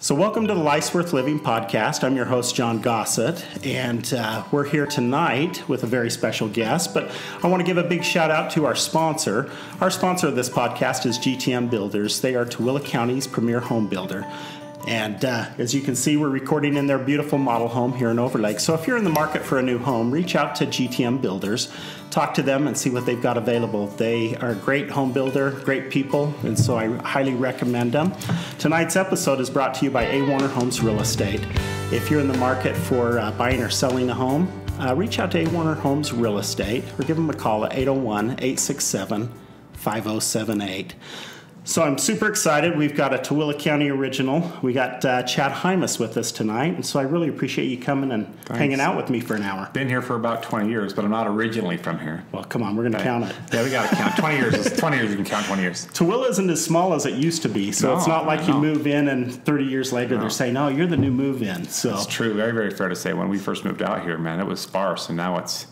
So, welcome to the Life's Worth Living podcast. I'm your host, John Gossett, and uh, we're here tonight with a very special guest. But I want to give a big shout out to our sponsor. Our sponsor of this podcast is GTM Builders. They are Tooele County's premier home builder. And uh, as you can see, we're recording in their beautiful model home here in Overlake. So if you're in the market for a new home, reach out to GTM Builders, talk to them, and see what they've got available. They are a great home builder, great people, and so I highly recommend them. Tonight's episode is brought to you by A. Warner Homes Real Estate. If you're in the market for uh, buying or selling a home, uh, reach out to A. Warner Homes Real Estate or give them a call at 801 867 5078. So I'm super excited. We've got a Tooele County original. We got uh, Chad Hymas with us tonight, and so I really appreciate you coming and Thanks. hanging out with me for an hour. Been here for about 20 years, but I'm not originally from here. Well, come on, we're going to count it. Yeah, we got to count. 20 years is 20 years. You can count 20 years. Tooele isn't as small as it used to be, so No, it's not like you move in and 30 years later they're saying, "Oh, you're the new move-in." So It's true. Very, very fair to say. When we first moved out here, man, it was sparse, and now it's,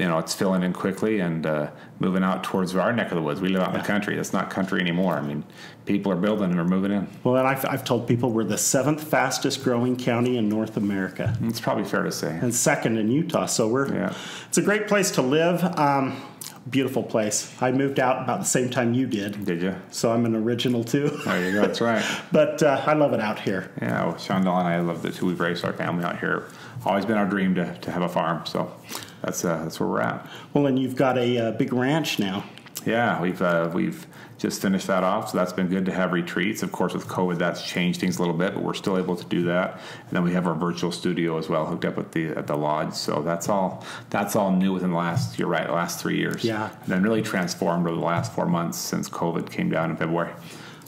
you know, it's filling in quickly and uh, moving out towards our neck of the woods. We live out in the country. It's not country anymore. I mean, people are building and are moving in. Well, and I've, I've told people we're the seventh fastest growing county in North America It's probably fair to say. and second in Utah. So we're Yeah. it's a great place to live. Um, beautiful place. I moved out about the same time you did, Did you? so I'm an original too. There you go. That's right. But uh, I love it out here. Yeah, well, Shondell and I love it too. We've raised our family out here. Always been our dream to, to have a farm. So that's uh, that's where we're at. Well, and you've got a uh, big ranch now. Yeah, we've uh, we've just finished that off, so that's been good to have retreats. Of course, with COVID, that's changed things a little bit, but we're still able to do that. And then we have our virtual studio as well, hooked up at the at the lodge. So that's all that's all new within the last you're right, the last three years. Yeah. and then really transformed over the last four months since COVID came down in February.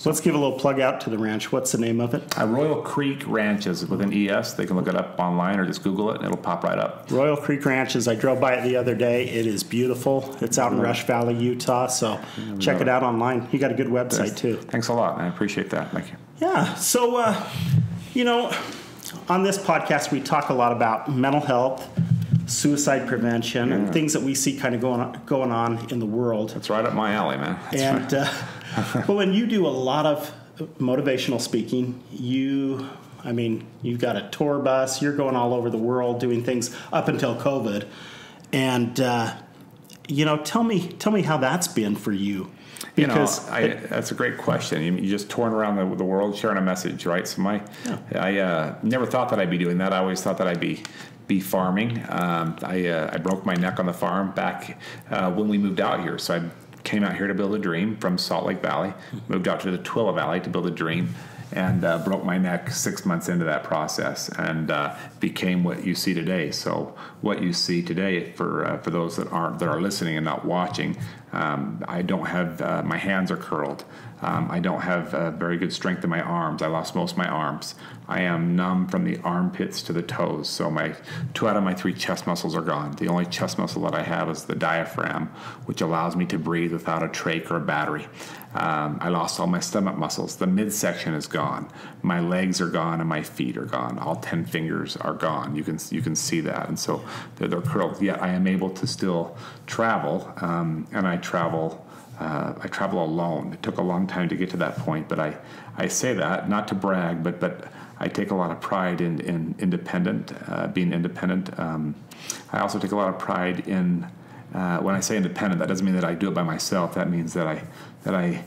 So let's give a little plug out to the ranch. What's the name of it? Uh, Royal Creek Ranches with an ES. They can look it up online or just Google it, and it'll pop right up. Royal Creek Ranches. I drove by it the other day. It is beautiful. It's out in Rush Valley, Utah. So check it out online. You got a good website too. Thanks a lot. I appreciate that. Thank you. Yeah. So, uh, you know, on this podcast, we talk a lot about mental health, suicide prevention, and things that we see kind of going on, going on in the world. That's right up my alley, man. That's and right. uh, well, and you do a lot of motivational speaking. You, I mean, you've got a tour bus. You're going all over the world doing things up until COVID, and uh, you know, tell me, tell me how that's been for you. You know, I, that's a great question. You, you just touring around the, the world sharing a message, right? So my, I uh, never thought that I'd be doing that. I always thought that I'd be be farming. Um, I uh, I broke my neck on the farm back uh, when we moved out here. So I came out here to build a dream from Salt Lake Valley. Moved out to the Tooele Valley to build a dream. And uh, broke my neck six months into that process, and uh, became what you see today. So, what you see today, for uh, for those that aren't that are listening and not watching, um, I don't have uh, my hands are curled. Um, I don't have uh, very good strength in my arms. I lost most of my arms. I am numb from the armpits to the toes. So my two out of my three chest muscles are gone. The only chest muscle that I have is the diaphragm, which allows me to breathe without a trach or a battery. Um, I lost all my stomach muscles. The midsection is gone. My legs are gone and my feet are gone. All ten fingers are gone. You can you can see that, and so they're, they're curled. Yet I am able to still travel, um, and I travel. Uh, I travel alone. It took a long time to get to that point, but I, I say that not to brag, but but I take a lot of pride in in independent, uh, being independent. Um, I also take a lot of pride in uh, when I say independent. That doesn't mean that I do it by myself. That means that I that I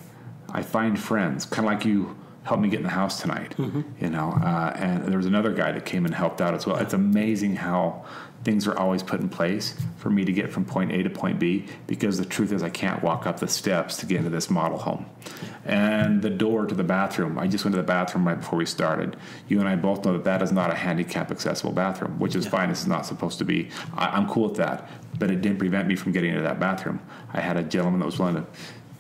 I find friends, kind of like you helped me get in the house tonight. You know, uh, and there was another guy that came and helped out as well. It's amazing how things are always put in place for me to get from point A to point B because the truth is I can't walk up the steps to get into this model home. And the door to the bathroom, I just went to the bathroom right before we started. You and I both know that that is not a handicap accessible bathroom, which is fine. This is not supposed to be. I, I'm cool with that. But it didn't prevent me from getting into that bathroom. I had a gentleman that was willing to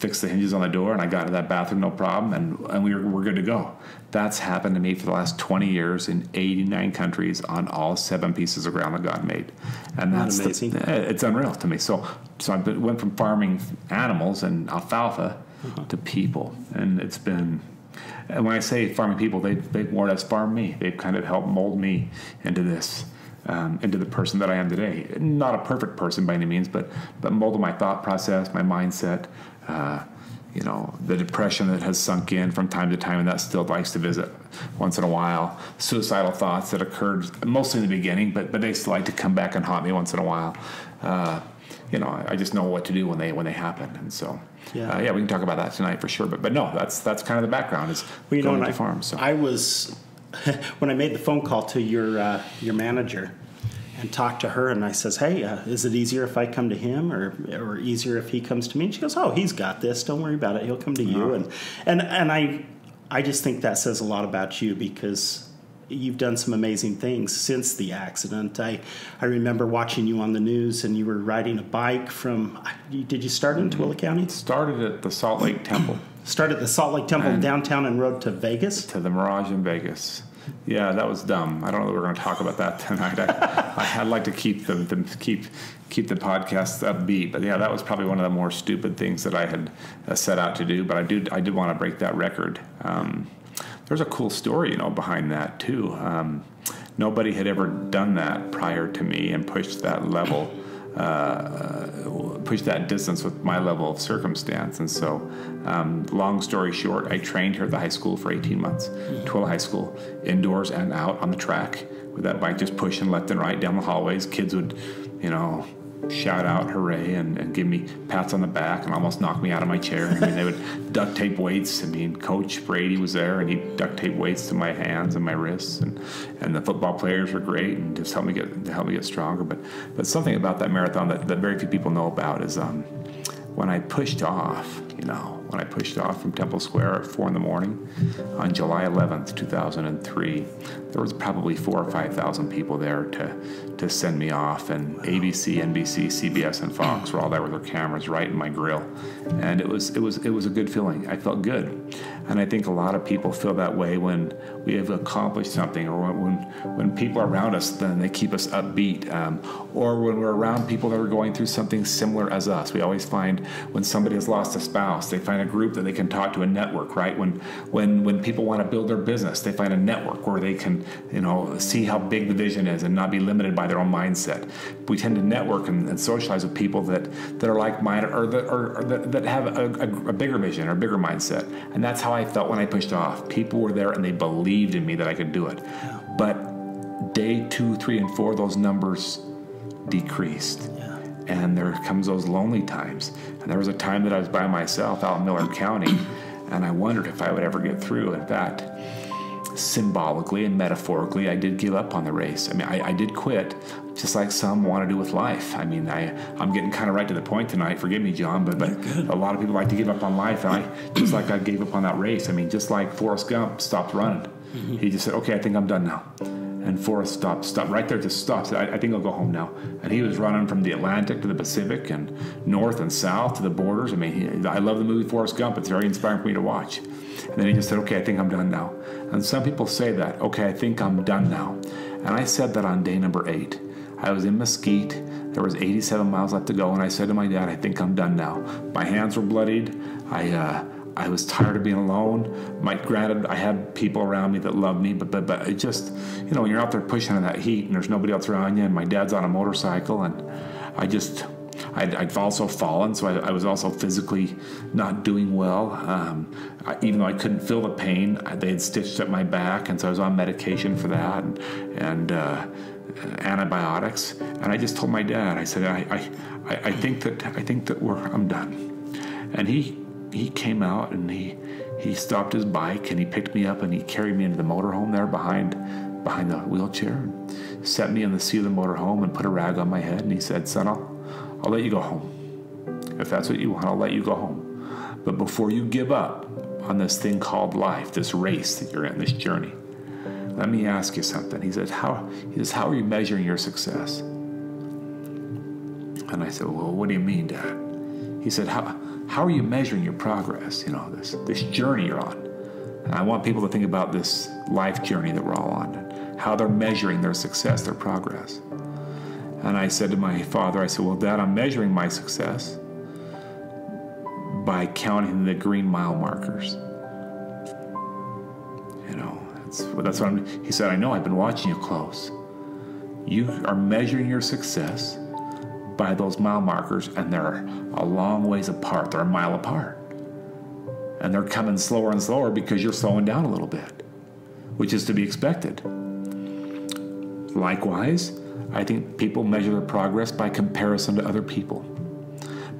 fix the hinges on the door and I got into that bathroom no problem and, and we were, we're good to go. That's happened to me for the last 20 years in 89 countries on all seven pieces of ground that God made. And that's the- amazing? it's unreal to me. So, so I went from farming animals and alfalfa to people and it's been, and when I say farming people, they, they've more or less farmed me. They've kind of helped mold me into this um, into the person that I am today. Not a perfect person by any means, but but molded my thought process, my mindset. Uh, you know, the depression that has sunk in from time to time, and that still likes to visit once in a while. Suicidal thoughts that occurred mostly in the beginning, but but they still like to come back and haunt me once in a while. Uh, you know, I just know what to do when they when they happen, and so yeah, uh, yeah, we can talk about that tonight for sure. But but no, that's that's kind of the background is well, you going know, to I, farm. So I was when I made the phone call to your uh, your manager and talked to her, and I says, "Hey, uh, is it easier if I come to him, or or easier if he comes to me?" And she goes, "Oh, he's got this. Don't worry about it. He'll come to you." Uh-huh. And and and I I just think that says a lot about you because you've done some amazing things since the accident. I I remember watching you on the news, and you were riding a bike from. Did you start in Tooele County? Started at the Salt Lake Temple. Started at the Salt Lake Temple and downtown and rode to Vegas. To the Mirage in Vegas. Yeah, that was dumb. I don't know that we're going to talk about that tonight. I, would like to keep the, the, keep keep the podcast upbeat, but yeah, that was probably one of the more stupid things that I had uh, set out to do. But I do I did want to break that record. Um, there's a cool story, you know, behind that too. Um, nobody had ever done that prior to me and pushed that level uh, push that distance with my level of circumstance. And so, um, long story short, I trained here at the high school for 18 months, Tooele High School, indoors and out on the track with that bike just pushing left and right down the hallways. Kids would, you know, shout out hooray and, and, give me pats on the back and almost knock me out of my chair. I mean, they would duct tape weights. I mean, Coach Brady was there and he duct tape weights to my hands and my wrists, and, and the football players were great and just helped me get to help me get stronger. But but something about that marathon that, that very few people know about is um, when I pushed off, you know, when I pushed off from Temple Square at four in the morning on July 11th, 2003, there was probably four or five thousand people there to to send me off, and ABC, NBC, CBS, and Fox were all there with their cameras right in my grill, and it was it was it was a good feeling. I felt good, and I think a lot of people feel that way when we have accomplished something, or when when people around us, then they keep us upbeat, um, or when we're around people that are going through something similar as us. We always find when somebody has lost a spouse, they find a group that they can talk to, a network, right? When when when people want to build their business, they find a network where they can you know see how big the vision is and not be limited by their own mindset. We tend to network and, and socialize with people that that are like minded or that or, or that, that have a, a, a bigger vision or bigger mindset, and that's how I felt when I pushed off. People were there and they believed in me that I could do it, but day two, three, and four, those numbers decreased and there comes those lonely times. And there was a time that I was by myself out in Millard County, and I wondered if I would ever get through. In fact, symbolically and metaphorically, I did give up on the race. I mean, I, I did quit, just like some want to do with life. I mean, I I'm getting kind of right to the point tonight. Forgive me, John, but but a lot of people like to give up on life. And I just like I gave up on that race. I mean, just like Forrest Gump stopped running. Mm-hmm. He just said, "Okay, I think I'm done now." And Forrest stopped, stopped right there, just stopped. I, I, think I'll go home now. And he was running from the Atlantic to the Pacific and north and south to the borders. I mean, he, I love the movie Forrest Gump. It's very inspiring for me to watch. And then he just said, okay, I think I'm done now. And some people say that, okay, I think I'm done now. And I said that on day number eight. I was in Mesquite. There was 87 miles left to go, and I said to my dad, "I think I'm done now." My hands were bloodied. I uh, I was tired of being alone. My granted, I had people around me that loved me, but but but it just you know when you're out there pushing in that heat and there's nobody else around you, and my dad's on a motorcycle, and I just I'd, I'd also fallen, so I, I, was also physically not doing well. Um, I, even though I couldn't feel the pain, they had stitched up my back, and so I was on medication for that and, and uh, antibiotics. And I just told my dad, I said, I, I, I think that I think that we're I'm done. And he he came out and he he stopped his bike and he picked me up and he carried me into the motorhome there behind behind the wheelchair and set me in the seat of the motorhome and put a rag on my head and he said, "Son, I'll, I'll let you go home. If that's what you want, I'll let you go home. But before you give up on this thing called life, this race that you're in, this journey, let me ask you something." He said, "How?" He says, "How are you measuring your success?" And I said, "Well, what do you mean, Dad?" He said, "How?" How are you measuring your progress? You know, this this journey you're on. And I want people to think about this life journey that we're all on, how they're measuring their success, their progress. And I said to my father, I said, Well, Dad, I'm measuring my success by counting the green mile markers. You know, that's, that's what I'm. He said, I know, I've been watching you close. You are measuring your success by those mile markers, and they're a long ways apart. They're a mile apart. and they're coming slower and slower because you're slowing down a little bit, which is to be expected. Likewise, I think people measure their progress by comparison to other people,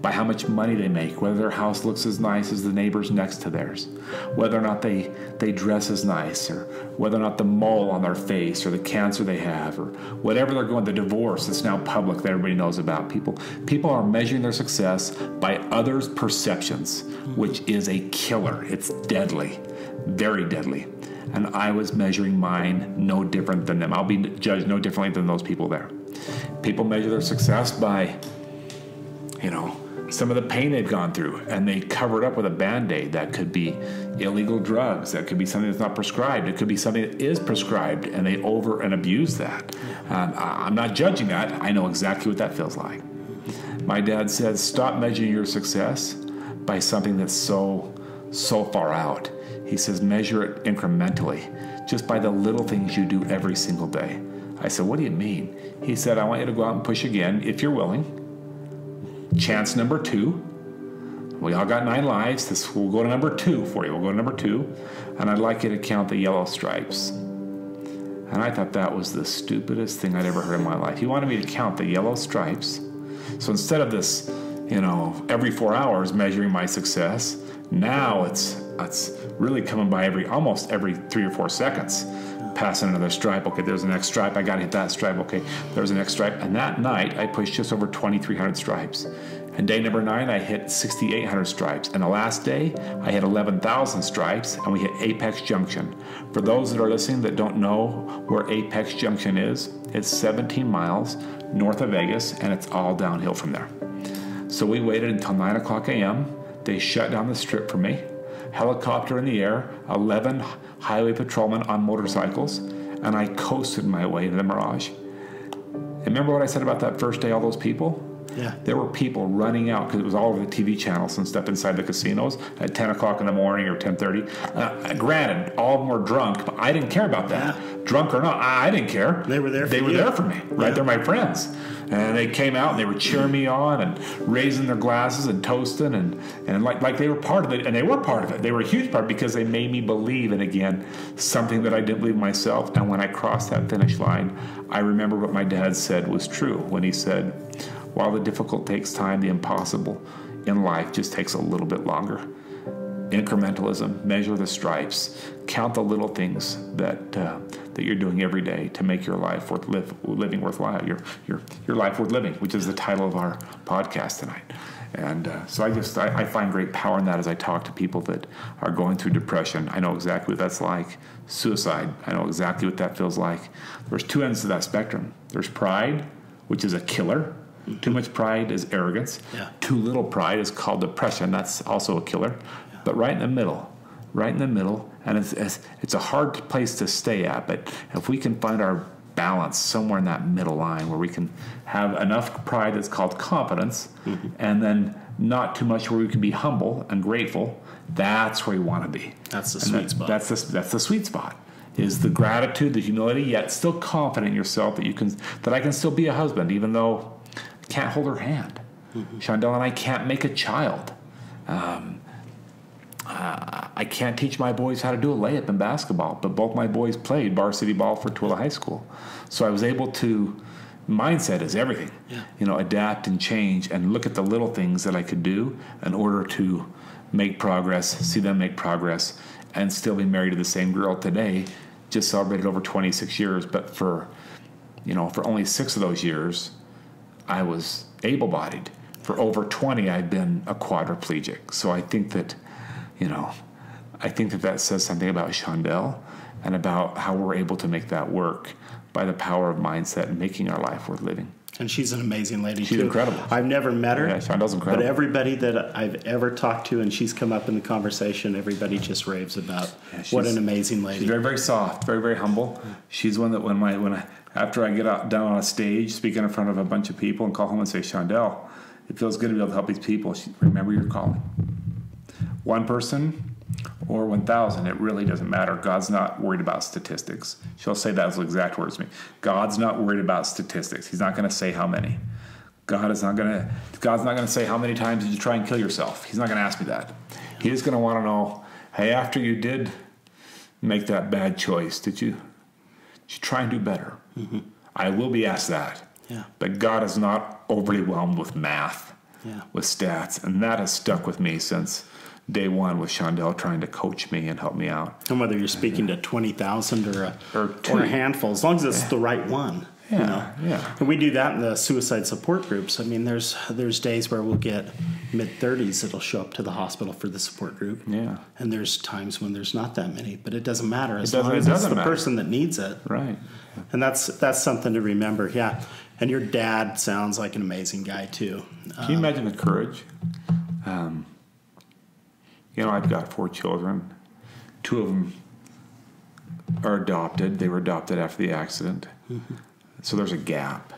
by how much money they make, whether their house looks as nice as the neighbors next to theirs, whether or not they, they dress as nice, or whether or not the mole on their face, or the cancer they have, or whatever they're going, the divorce that's now public that everybody knows about. People, people are measuring their success by others' perceptions, which is a killer. It's deadly, very deadly and I was measuring mine no different than them. I'll be judged no differently than those people there. People measure their success by, you know, some of the pain they've gone through, and they cover it up with a band aid. That could be illegal drugs, that could be something that's not prescribed, it could be something that is prescribed, and they over and abuse that. Um, I'm not judging that, I know exactly what that feels like. My dad says, Stop measuring your success by something that's so, so far out. He says, measure it incrementally, just by the little things you do every single day. I said, What do you mean? He said, I want you to go out and push again if you're willing. Chance number two. We all got nine lives. This we'll go to number two for you. We'll go to number two. And I'd like you to count the yellow stripes. And I thought that was the stupidest thing I'd ever heard in my life. He wanted me to count the yellow stripes. So instead of this, you know, every four hours measuring my success, now it's it's really coming by every almost every three or four seconds passing another stripe okay there's the next stripe i gotta hit that stripe okay there's the next stripe. And that night i pushed just over 2300 stripes. And day number nine i hit 6800 stripes. And the last day i hit 11000 stripes and we hit apex junction. For those that are listening that don't know where apex junction is it's 17 miles north of vegas and it's all downhill from there. So we waited until 9 o'clock am they shut down the strip for me. Helicopter in the air, 11 highway patrolmen on motorcycles, and I coasted my way to the Mirage. And remember what I said about that first day, all those people? Yeah. There were people running out because it was all over the TV channels and stuff inside the casinos at 10 o'clock in the morning or 10:30. Uh, granted, all of them were drunk, but I didn't care about that. Yeah. Drunk or not, I, I, didn't care. They were there. they you. were there for me. Right, yeah. they're my friends and they came out and they were cheering me on and raising their glasses and toasting and, and like, like they were part of it. And they were part of it. They were a huge part because they made me believe in again something that i didn't believe myself. And when i crossed that finish line i remember what my dad said was true when he said while the difficult takes time the impossible in life just takes a little bit longer incrementalism, measure the stripes, count the little things that uh, that you're doing every day to make your life worth live, living worthwhile. Your your your life worth living, which is the title of our podcast tonight. And uh, so I just I, I, find great power in that as I talk to people that are going through depression. I know exactly what that's like. Suicide. I know exactly what that feels like. There's two ends to that spectrum. There's pride, which is a killer. Too much pride is arrogance. Yeah. Too little pride is called depression. That's also a killer but right in the middle, right in the middle. And it's, it's, it's a hard place to stay at, but if we can find our balance somewhere in that middle line where we can have enough pride that's called confidence mm-hmm. and then not too much where we can be humble and grateful, that's where we want to be. That's the sweet that, spot. That's the, that's the sweet spot. Is the gratitude, the humility, yet still confident in yourself that you can that I can still be a husband, even though I can't hold her hand. Mm-hmm. Shondell and I can't make a child. Um, uh, I can't teach my boys how to do a layup in basketball, but both my boys played varsity ball for Tooele High School. So I was able to, mindset is everything, yeah. you know, adapt and change and look at the little things that I could do in order to make progress, see them make progress, and still be married to the same girl today. Just celebrated over 26 years, but for, you know, for only six of those years, I was able bodied. For over 20, I've been a quadriplegic. So I think that you know, I think that that says something about Shondell and about how we're able to make that work by the power of mindset and making our life worth living. And she's an amazing lady. She's too. incredible. I've never met her. Yeah, Shondell's incredible. But everybody that I've ever talked to and she's come up in the conversation, everybody just raves about yeah, what an amazing lady. She's very, very soft, very, very humble. She's one that when my when I after I get out down on a stage speaking in front of a bunch of people and call home and say, Shondell, it feels good to be able to help these people. She, remember your calling one person or 1,000, it really doesn't matter. God's not worried about statistics. She'll say that as exact words to me. God's not worried about statistics. He's not going to say how many. God is not gonna God's not gonna say how many times did you try and kill yourself. He's not gonna ask me that. He's gonna want to know, hey, after you did make that bad choice, did you did you try and do better? Mm-hmm. I will be asked that. Yeah. But God is not overwhelmed with math, Yeah. with stats, and that has stuck with me since day one with Shondell trying to coach me and help me out. And whether you're speaking to 20,000 or a, Or or, a handful, as long as it's the right one. you Yeah, know? yeah. And we do that in the suicide support groups. I mean, there's there's days where we'll get mid 30s that'll show up to the hospital for the support group. Yeah. And there's times when there's not that many, but it doesn't matter as doesn't- long it as it's the matter. person that needs it. Right. And that's that's something to remember. Yeah. And your dad sounds like an amazing guy too. Can you imagine the courage? Um, you know, I've got four children. Two of them are adopted. They were adopted after the accident. So there's a gap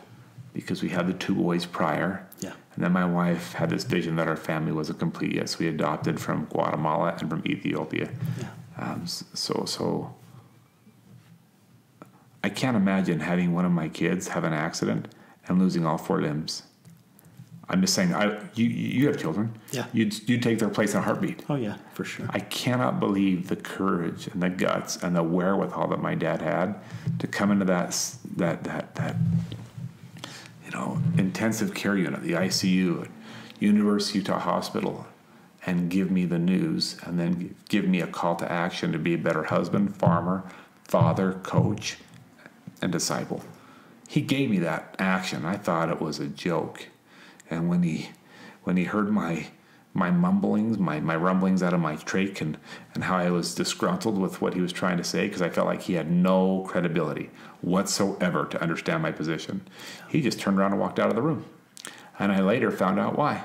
because we had the two boys prior. Yeah. And then my wife had this vision that our family wasn't complete yet. So we adopted from Guatemala and from Ethiopia. Yeah. Um, so, so I can't imagine having one of my kids have an accident and losing all four limbs. I'm just saying, I you you have children. Yeah. You'd you'd take their place in a heartbeat. Oh yeah, for sure. I cannot believe the courage and the guts and the wherewithal that my dad had to come into that that that that you know intensive care unit, the ICU at University of Utah Hospital, and give me the news, and then give me a call to action to be a better husband, farmer, father, coach, and disciple. He gave me that action. I thought it was a joke, and when he when he heard my my mumblings, my, my rumblings out of my trach, and, and how I was disgruntled with what he was trying to say because I felt like he had no credibility whatsoever to understand my position. He just turned around and walked out of the room. And I later found out why.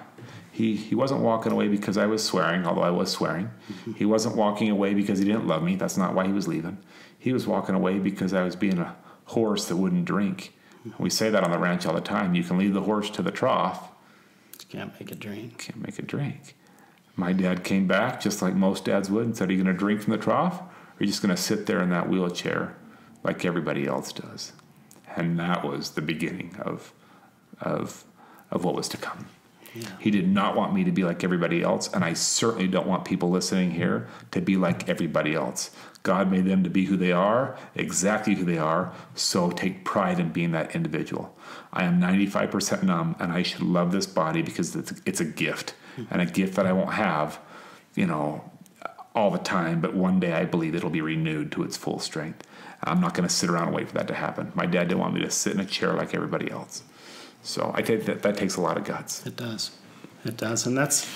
He, he wasn't walking away because I was swearing, although I was swearing. Mm-hmm. He wasn't walking away because he didn't love me. That's not why he was leaving. He was walking away because I was being a horse that wouldn't drink. Mm-hmm. We say that on the ranch all the time. You can lead the horse to the trough, Can't make a drink. can't make a drink. My dad came back just like most dads would and said, Are you going to drink from the trough? Or are you just going to sit there in that wheelchair like everybody else does? And that was the beginning of, of, of what was to come. He did not want me to be like everybody else, and I certainly don't want people listening here to be like everybody else. God made them to be who they are, exactly who they are, so take pride in being that individual. I am 95% numb, and I should love this body because it's, it's a gift, and a gift that I won't have, you know, all the time, but one day I believe it'll be renewed to its full strength. I'm not going to sit around and wait for that to happen. My dad didn't want me to sit in a chair like everybody else. So I think that that takes a lot of guts. It does. It does. And that's,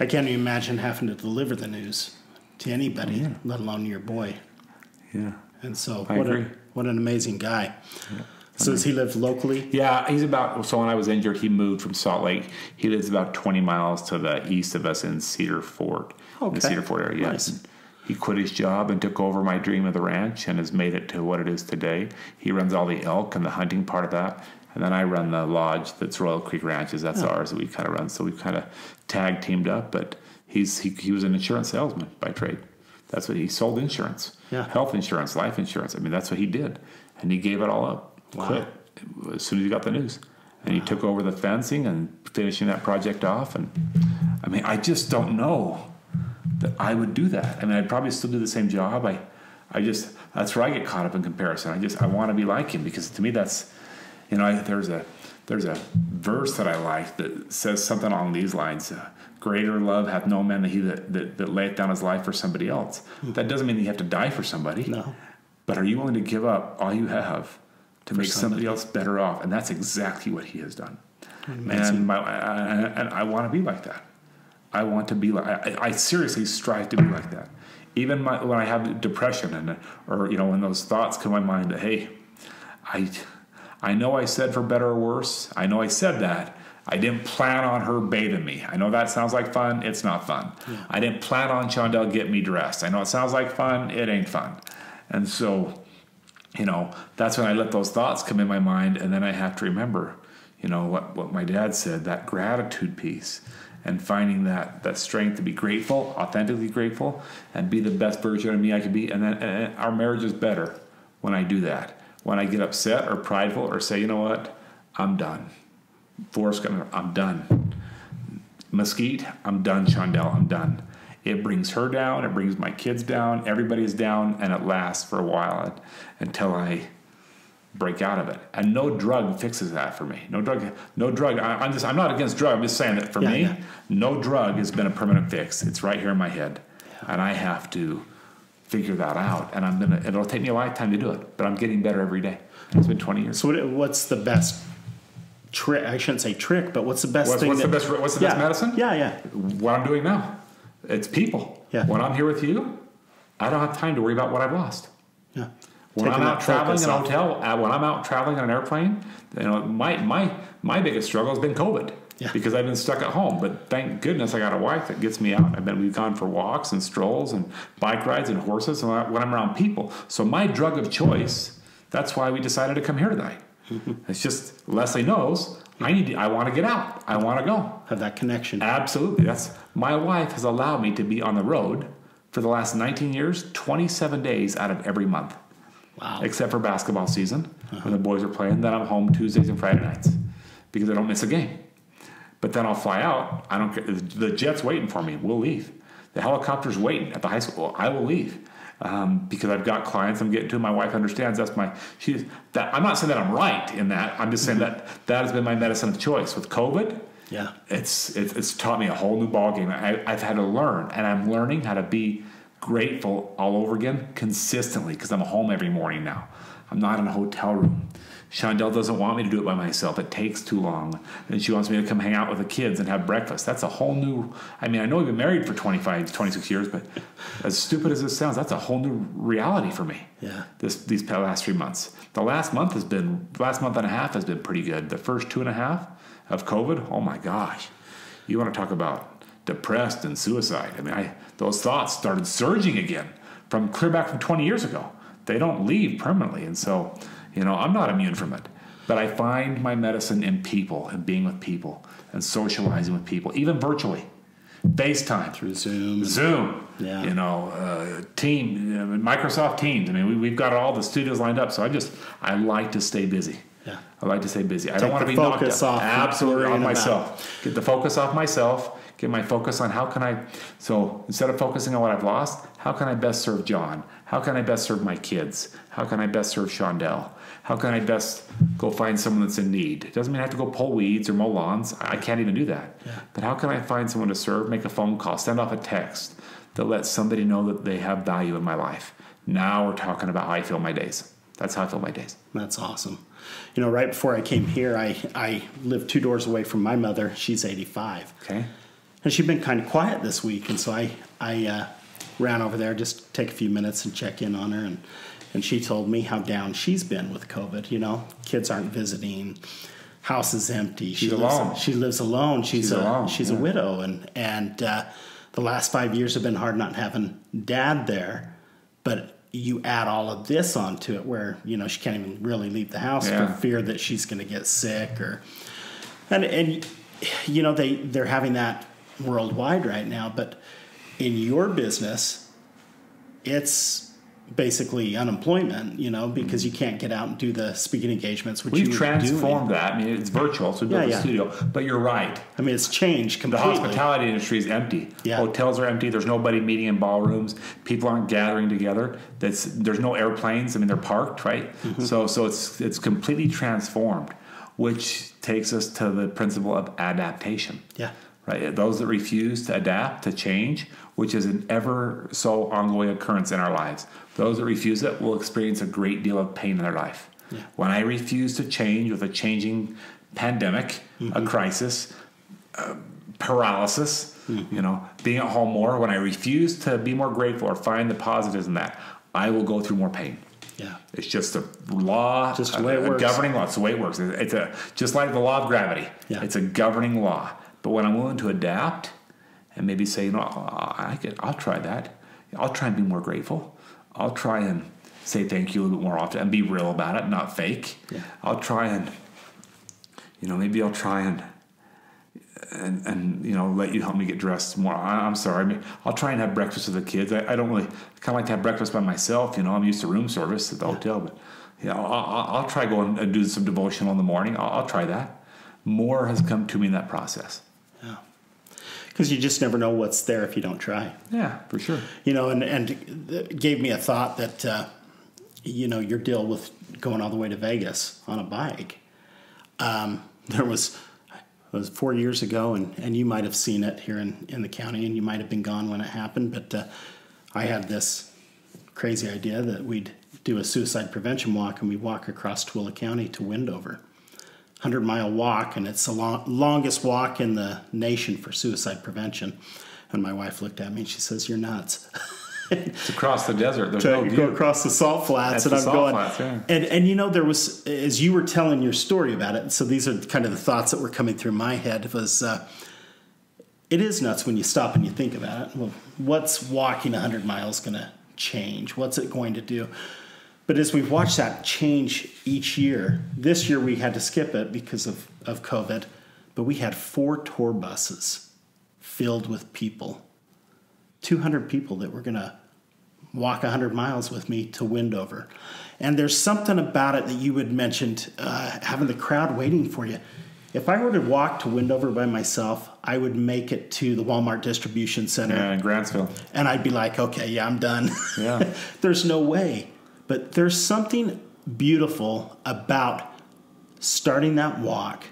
I can't even imagine having to deliver the news to anybody, oh, let alone your boy. Yeah. And so, I what, agree. A, what an amazing guy. So, does he live locally? Yeah, he's about. So when I was injured, he moved from Salt Lake. He lives about 20 miles to the east of us in Cedar Fort, in the Cedar Fort area. Nice. Yes. He quit his job and took over my dream of the ranch and has made it to what it is today. He runs all the elk and the hunting part of that. And then I run the lodge that's Royal Creek Ranches. That's oh. ours that we kind of run. So we've kind of tag teamed up. But he's he, he was an insurance salesman by trade. That's what he sold insurance, Yeah. health insurance, life insurance. I mean, that's what he did, and he gave it all up. Wow. Quit as soon as he got the news, and he took over the fencing and finishing that project off. And I mean, I just don't know that I would do that. I mean, I'd probably still do the same job. I, I just that's where I get caught up in comparison. I just I want to be like him because to me that's, you know, I, there's a there's a verse that I like that says something along these lines. Uh, Greater love hath no man than he that, that, that layeth down his life for somebody else. That doesn't mean that you have to die for somebody. No. But are you willing to give up all you have to make somebody. somebody. else better off? And that's exactly what he has done. Amazing. And my I, I, and I want to be like that. I want to be like. I, I seriously strive to be like that. Even my, when I have depression and or you know when those thoughts come to my mind that hey, I I know I said for better or worse. I know I said that. I didn't plan on her bathing me. I know that sounds like fun. It's not fun. I didn't plan on Shondell getting me dressed. I know it sounds like fun. It ain't fun. And so you know, that's when I let those thoughts come in my mind, and then I have to remember, you know, what, what my dad said, that gratitude piece, and finding that that strength to be grateful, authentically grateful, and be the best version of me I can be. And then and our marriage is better when I do that. When I get upset or prideful or say, you know what, I'm done. Forrest Gump, I'm done. Mesquite, I'm done. Shondell, I'm done. It brings her down. It brings my kids down. Everybody's down, and it lasts for a while until I break out of it. And no drug fixes that for me. No drug. No drug. I, am just. I'm not against drug. I'm just saying that for yeah, me, yeah. no drug has been a permanent fix. It's right here in my head, and I have to figure that out. And I'm gonna. It'll take me a lifetime to do it, but I'm getting better every day. It's been 20 years. So what, what's the best trick? I shouldn't say trick, but what's the best what's, thing? What's that, the best? What's the best medicine? Yeah, yeah. What I'm doing now. It's people. Yeah. When I'm here with you, I don't have time to worry about what I've lost. Yeah. When I'm out traveling in a hotel, uh, when I'm out traveling on an airplane, you know, my my my biggest struggle has been COVID. Yeah. Because I've been stuck at home, but thank goodness I got a wife that gets me out. I've been we've gone for walks and strolls and bike rides and horses and when I'm around people. So my drug of choice. That's why we decided to come here tonight. It's just Leslie knows I need. To, I want to get out. I want to go. Have that connection. Absolutely. That's my wife has allowed me to be on the road for the last 19 years, 27 days out of every month. Wow. Except for basketball season uh-huh. when the boys are playing. Then I'm home Tuesdays and Friday nights because I don't miss a game. But then I'll fly out. I don't care. The jet's waiting for me. We'll leave. The helicopter's waiting at the high school. I will leave. Um, because I've got clients I'm getting to. My wife understands that's my. She's that. I'm not saying that I'm right in that. I'm just saying mm-hmm. that that has been my medicine of choice with COVID. Yeah, it's it's, it's taught me a whole new ballgame. I, I've had to learn, and I'm learning how to be grateful all over again consistently because I'm home every morning now. I'm not in a hotel room. Shondell doesn't want me to do it by myself. It takes too long. And she wants me to come hang out with the kids and have breakfast. That's a whole new, I mean, I know we've been married for 25, 26 years, but as stupid as this sounds, that's a whole new reality for me. Yeah. This, these last three months. The last month has been, last month and a half has been pretty good. The first two and a half of COVID, oh my gosh. You want to talk about depressed and suicide. I mean, I, those thoughts started surging again from clear back from 20 years ago. They don't leave permanently. And so, you know, I'm not immune from it. But I find my medicine in people and being with people and socializing with people, even virtually. FaceTime. Through Zoom. Zoom. Yeah. You know, uh, Team, Microsoft Teams. I mean, we, have got all the studios lined up. So I just, I like to stay busy. Yeah. I like to stay busy. Take I don't want to be focus knocked off. Absolutely on myself. Get the focus off myself. Get my focus on how can I. So instead of focusing on what I've lost, how can I best serve John? How can I best serve my kids? How can I best serve Shondell? How can I best go find someone that's in need? It doesn't mean I have to go pull weeds or mow lawns. I can't even do that. Yeah. But how can I find someone to serve? Make a phone call, send off a text that lets somebody know that they have value in my life. Now we're talking about how I feel my days. That's how I feel my days. That's awesome. You know, right before I came here, I, I lived two doors away from my mother. She's 85. Okay. And she'd been kind of quiet this week. And so I, I uh, ran over there just take a few minutes and check in on her. And, and she told me how down she's been with COVID. You know, kids aren't visiting, house is empty. She's she alone. Lives, she lives alone. She's, she's a, alone. She's yeah. a widow. And, and uh, the last five years have been hard not having dad there. But you add all of this onto it where you know she can't even really leave the house yeah. for fear that she's going to get sick or and and you know they they're having that worldwide right now but in your business it's basically unemployment, you know, because you can't get out and do the speaking engagements. Which We've transformed that. I mean, it's virtual, so build yeah, yeah. a studio. But you're right. I mean, it's changed completely. The hospitality industry is empty. Yeah. Hotels are empty. There's nobody meeting in ballrooms. People aren't gathering together. That's there's no airplanes. I mean, they're parked, right? Mm-hmm. So so it's it's completely transformed, which takes us to the principle of adaptation. Yeah. Right. Those that refuse to adapt to change, which is an ever so ongoing occurrence in our lives those that refuse it will experience a great deal of pain in their life. Yeah. When I refuse to change with a changing pandemic, mm-hmm. a crisis, uh, paralysis, mm-hmm. you know, being at home more, when I refuse to be more grateful or find the positives in that, I will go through more pain. Yeah. It's just a law, just the way it a, works. governing law. It's the way it works. It's a just like the law of gravity. Yeah. It's a governing law. But when I'm willing to adapt and maybe say, you know, I could, I'll try that. I'll try and be more grateful. I'll try and say thank you a little bit more often and be real about it, not fake. Yeah. I'll try and, you know, maybe I'll try and, and, and you know, let you help me get dressed more. I, am sorry. I mean, I'll try and have breakfast with the kids. I, I don't really kind of like to have breakfast by myself. You know, I'm used to room service at the yeah. hotel, but yeah, I'll, I'll, I'll, try going and do some devotional in the morning. I'll, I'll try that. more has come to me in that process. Because you just never know what's there if you don't try. Yeah, for sure. You know, and, and it gave me a thought that, uh, you know, your deal with going all the way to Vegas on a bike. Um, there was, it was four years ago, and, and you might have seen it here in, in the county, and you might have been gone when it happened, but uh, I had this crazy idea that we'd do a suicide prevention walk and we walk across Tooele County to Wendover. 100 mile walk, and it's the long, longest walk in the nation for suicide prevention. And my wife looked at me and she says, You're nuts. it's across the desert. There's to no go across the salt flats, That's and I'm salt going. Flats, yeah. And and you know there was as you were telling your story about it. So these are kind of the thoughts that were coming through my head. Was uh, it is nuts when you stop and you think about it. Well, what's walking 100 miles going to change? What's it going to do? But as we've watched that change each year, this year we had to skip it because of, of COVID, but we had four tour buses filled with people 200 people that were going to walk 100 miles with me to Wendover. And there's something about it that you had mentioned, uh, having the crowd waiting for you. If I were to walk to Wendover by myself, I would make it to the Walmart distribution center. Yeah, in Grantsville. And I'd be like, okay, yeah, I'm done. Yeah. there's no way. But there's something beautiful about starting that walk.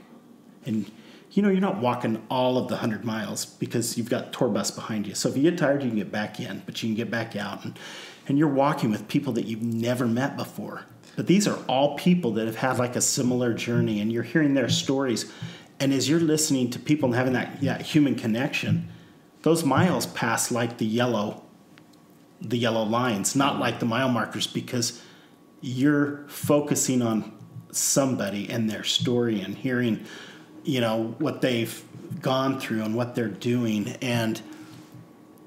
And, you know, you're not walking all of the 100 miles because you've got tour bus behind you. So if you get tired, you can get back in, but you can get back out. And, and you're walking with people that you've never met before. But these are all people that have had like a similar journey, and you're hearing their stories. And as you're listening to people and having that, that human connection, those miles pass like the yellow the yellow lines, not mm-hmm. like the mile markers, because you're focusing on somebody and their story and hearing, you know, what they've gone through and what they're doing. And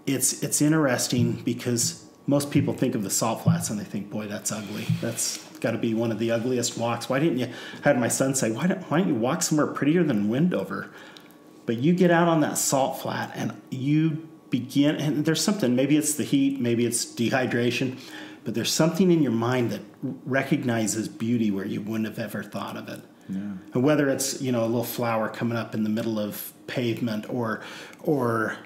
it's it's interesting because most people think of the salt flats and they think, boy, that's ugly. That's got to be one of the ugliest walks. Why didn't you? I had my son say, why don't, why don't you walk somewhere prettier than Wendover? But you get out on that salt flat and you begin, and there's something, maybe it's the heat, maybe it's dehydration, but there's something in your mind that recognizes beauty where you wouldn't have ever thought of it. Yeah. And whether it's, you know, a little flower coming up in the middle of pavement or, or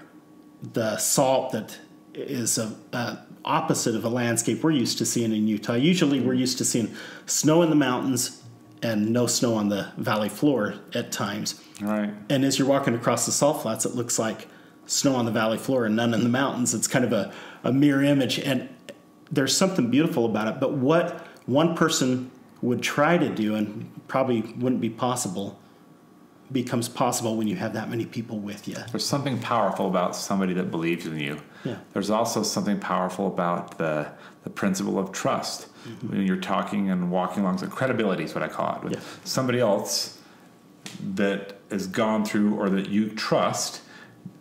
the salt that is a, a opposite of a landscape we're used to seeing in Utah. Usually we're used to seeing snow in the mountains and no snow on the valley floor at times. Right. And as you're walking across the salt flats, it looks like snow on the valley floor and none in the mountains. It's kind of a, a mirror image. And there's something beautiful about it. But what one person would try to do and probably wouldn't be possible becomes possible when you have that many people with you. There's something powerful about somebody that believes in you. Yeah. There's also something powerful about the the principle of trust. Mm-hmm. When you're talking and walking along, so credibility is what I call it. With Yeah. somebody else that has gone through or that you trust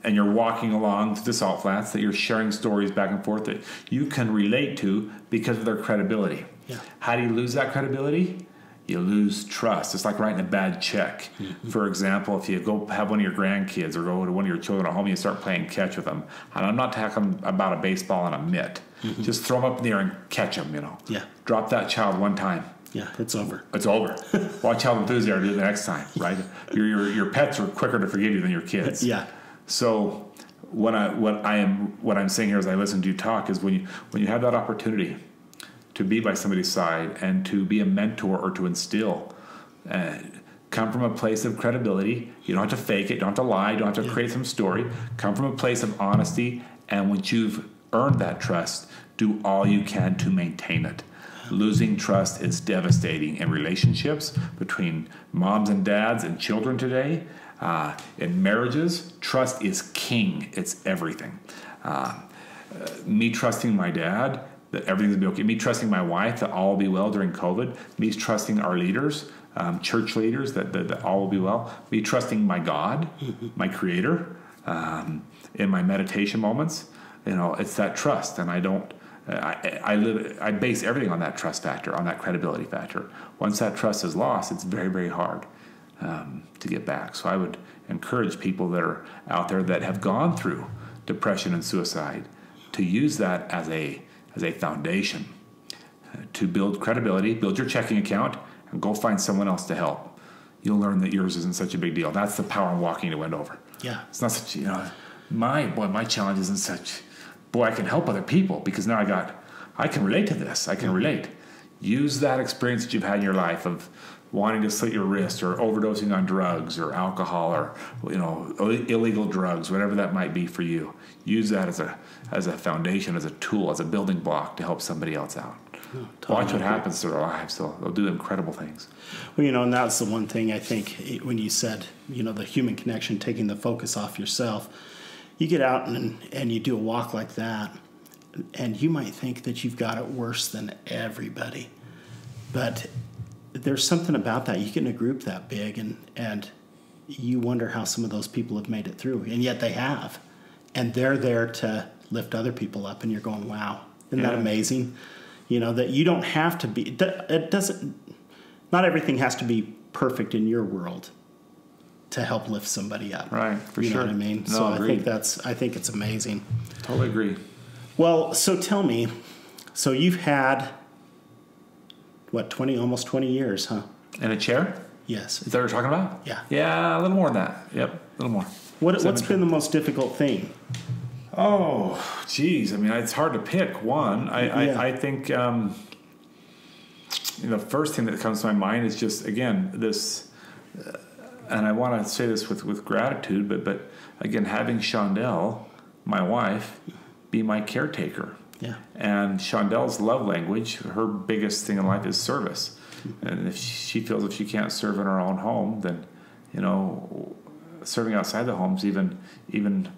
and you're walking along to the salt flats that you're sharing stories back and forth that you can relate to because of their credibility. Yeah. How do you lose that credibility? You lose trust. It's like writing a bad check. Mm-hmm. For example, if you go have one of your grandkids or go to one of your children at home and you start playing catch with them, and I'm not talking about a baseball and a mitt. Mm-hmm. Just throw them up in the air and catch them, you know. Yeah. Drop that child one time Yeah, it's over. it's over. Watch how are do it the next time, right? Your, your, your pets are quicker to forgive you than your kids. Yeah. So what I what I am what I'm saying here as I listen to you talk is when you when you have that opportunity to be by somebody's side and to be a mentor or to instill, uh, come from a place of credibility. You don't have to fake it. Don't have to lie. You don't have to create some story. Come from a place of honesty, and once you've earned that trust, do all you can to maintain it. Losing trust is devastating in relationships between moms and dads and children today. Uh, in marriages, trust is king. It's everything. Uh, me trusting my dad that everything's gonna be okay. Me trusting my wife that all will be well during COVID. Me trusting our leaders, um, church leaders that, that, that all will be well. Me trusting my God, my Creator, um, in my meditation moments. You know, it's that trust, and I don't. I, I live. I base everything on that trust factor, on that credibility factor. Once that trust is lost, it's very, very hard um, to get back. So I would encourage people that are out there that have gone through depression and suicide to use that as a as a foundation uh, to build credibility, build your checking account, and go find someone else to help. you'll learn that yours isn't such a big deal. That's the power in walking to Wendover. Yeah. It's not such, you know, my boy, my challenge isn't such. Boy, I can help other people because now I got, I can relate to this. I can relate. Use that experience that you've had in your life of wanting to slit your wrist or overdosing on drugs or alcohol or you know illegal drugs, whatever that might be for you. Use that as a as a foundation, as a tool, as a building block to help somebody else out. Oh, totally Watch what happens to their lives. They'll, they'll do incredible things. Well, you know, and that's the one thing I think eh, when you said, you know, the human connection, taking the focus off yourself. You get out and, and you do a walk like that, and you might think that you've got it worse than everybody. But there's something about that. You get in a group that big, and and you wonder how some of those people have made it through, and yet they have, and they're there to lift other people up, and you're going, "Wow, isn't yeah. that amazing?" You know that you don't have to be. It doesn't. Not everything has to be perfect in your world to help lift somebody up. Right, for you sure. know what I mean? No, so. I think that's. I think it's amazing. Totally agree. Well, so tell me, so you've had what twenty, almost twenty years, huh? In a chair? Yes. Is that what you're talking about? Yeah. Yeah, a little more than that. Yep, a little more. What, what's been the most difficult thing? Oh, geez. I mean, it's hard to pick one. I, yeah. I, I, think um, you know, the first thing that comes to my mind is just, again, this, uh, and I want to say this with, with gratitude, but, but again, having Shondell, my wife, be my caretaker. Yeah. And Shondell's love language, her biggest thing in life is service. And if she feels if she can't serve in her own home, then, you know, serving outside the home's even even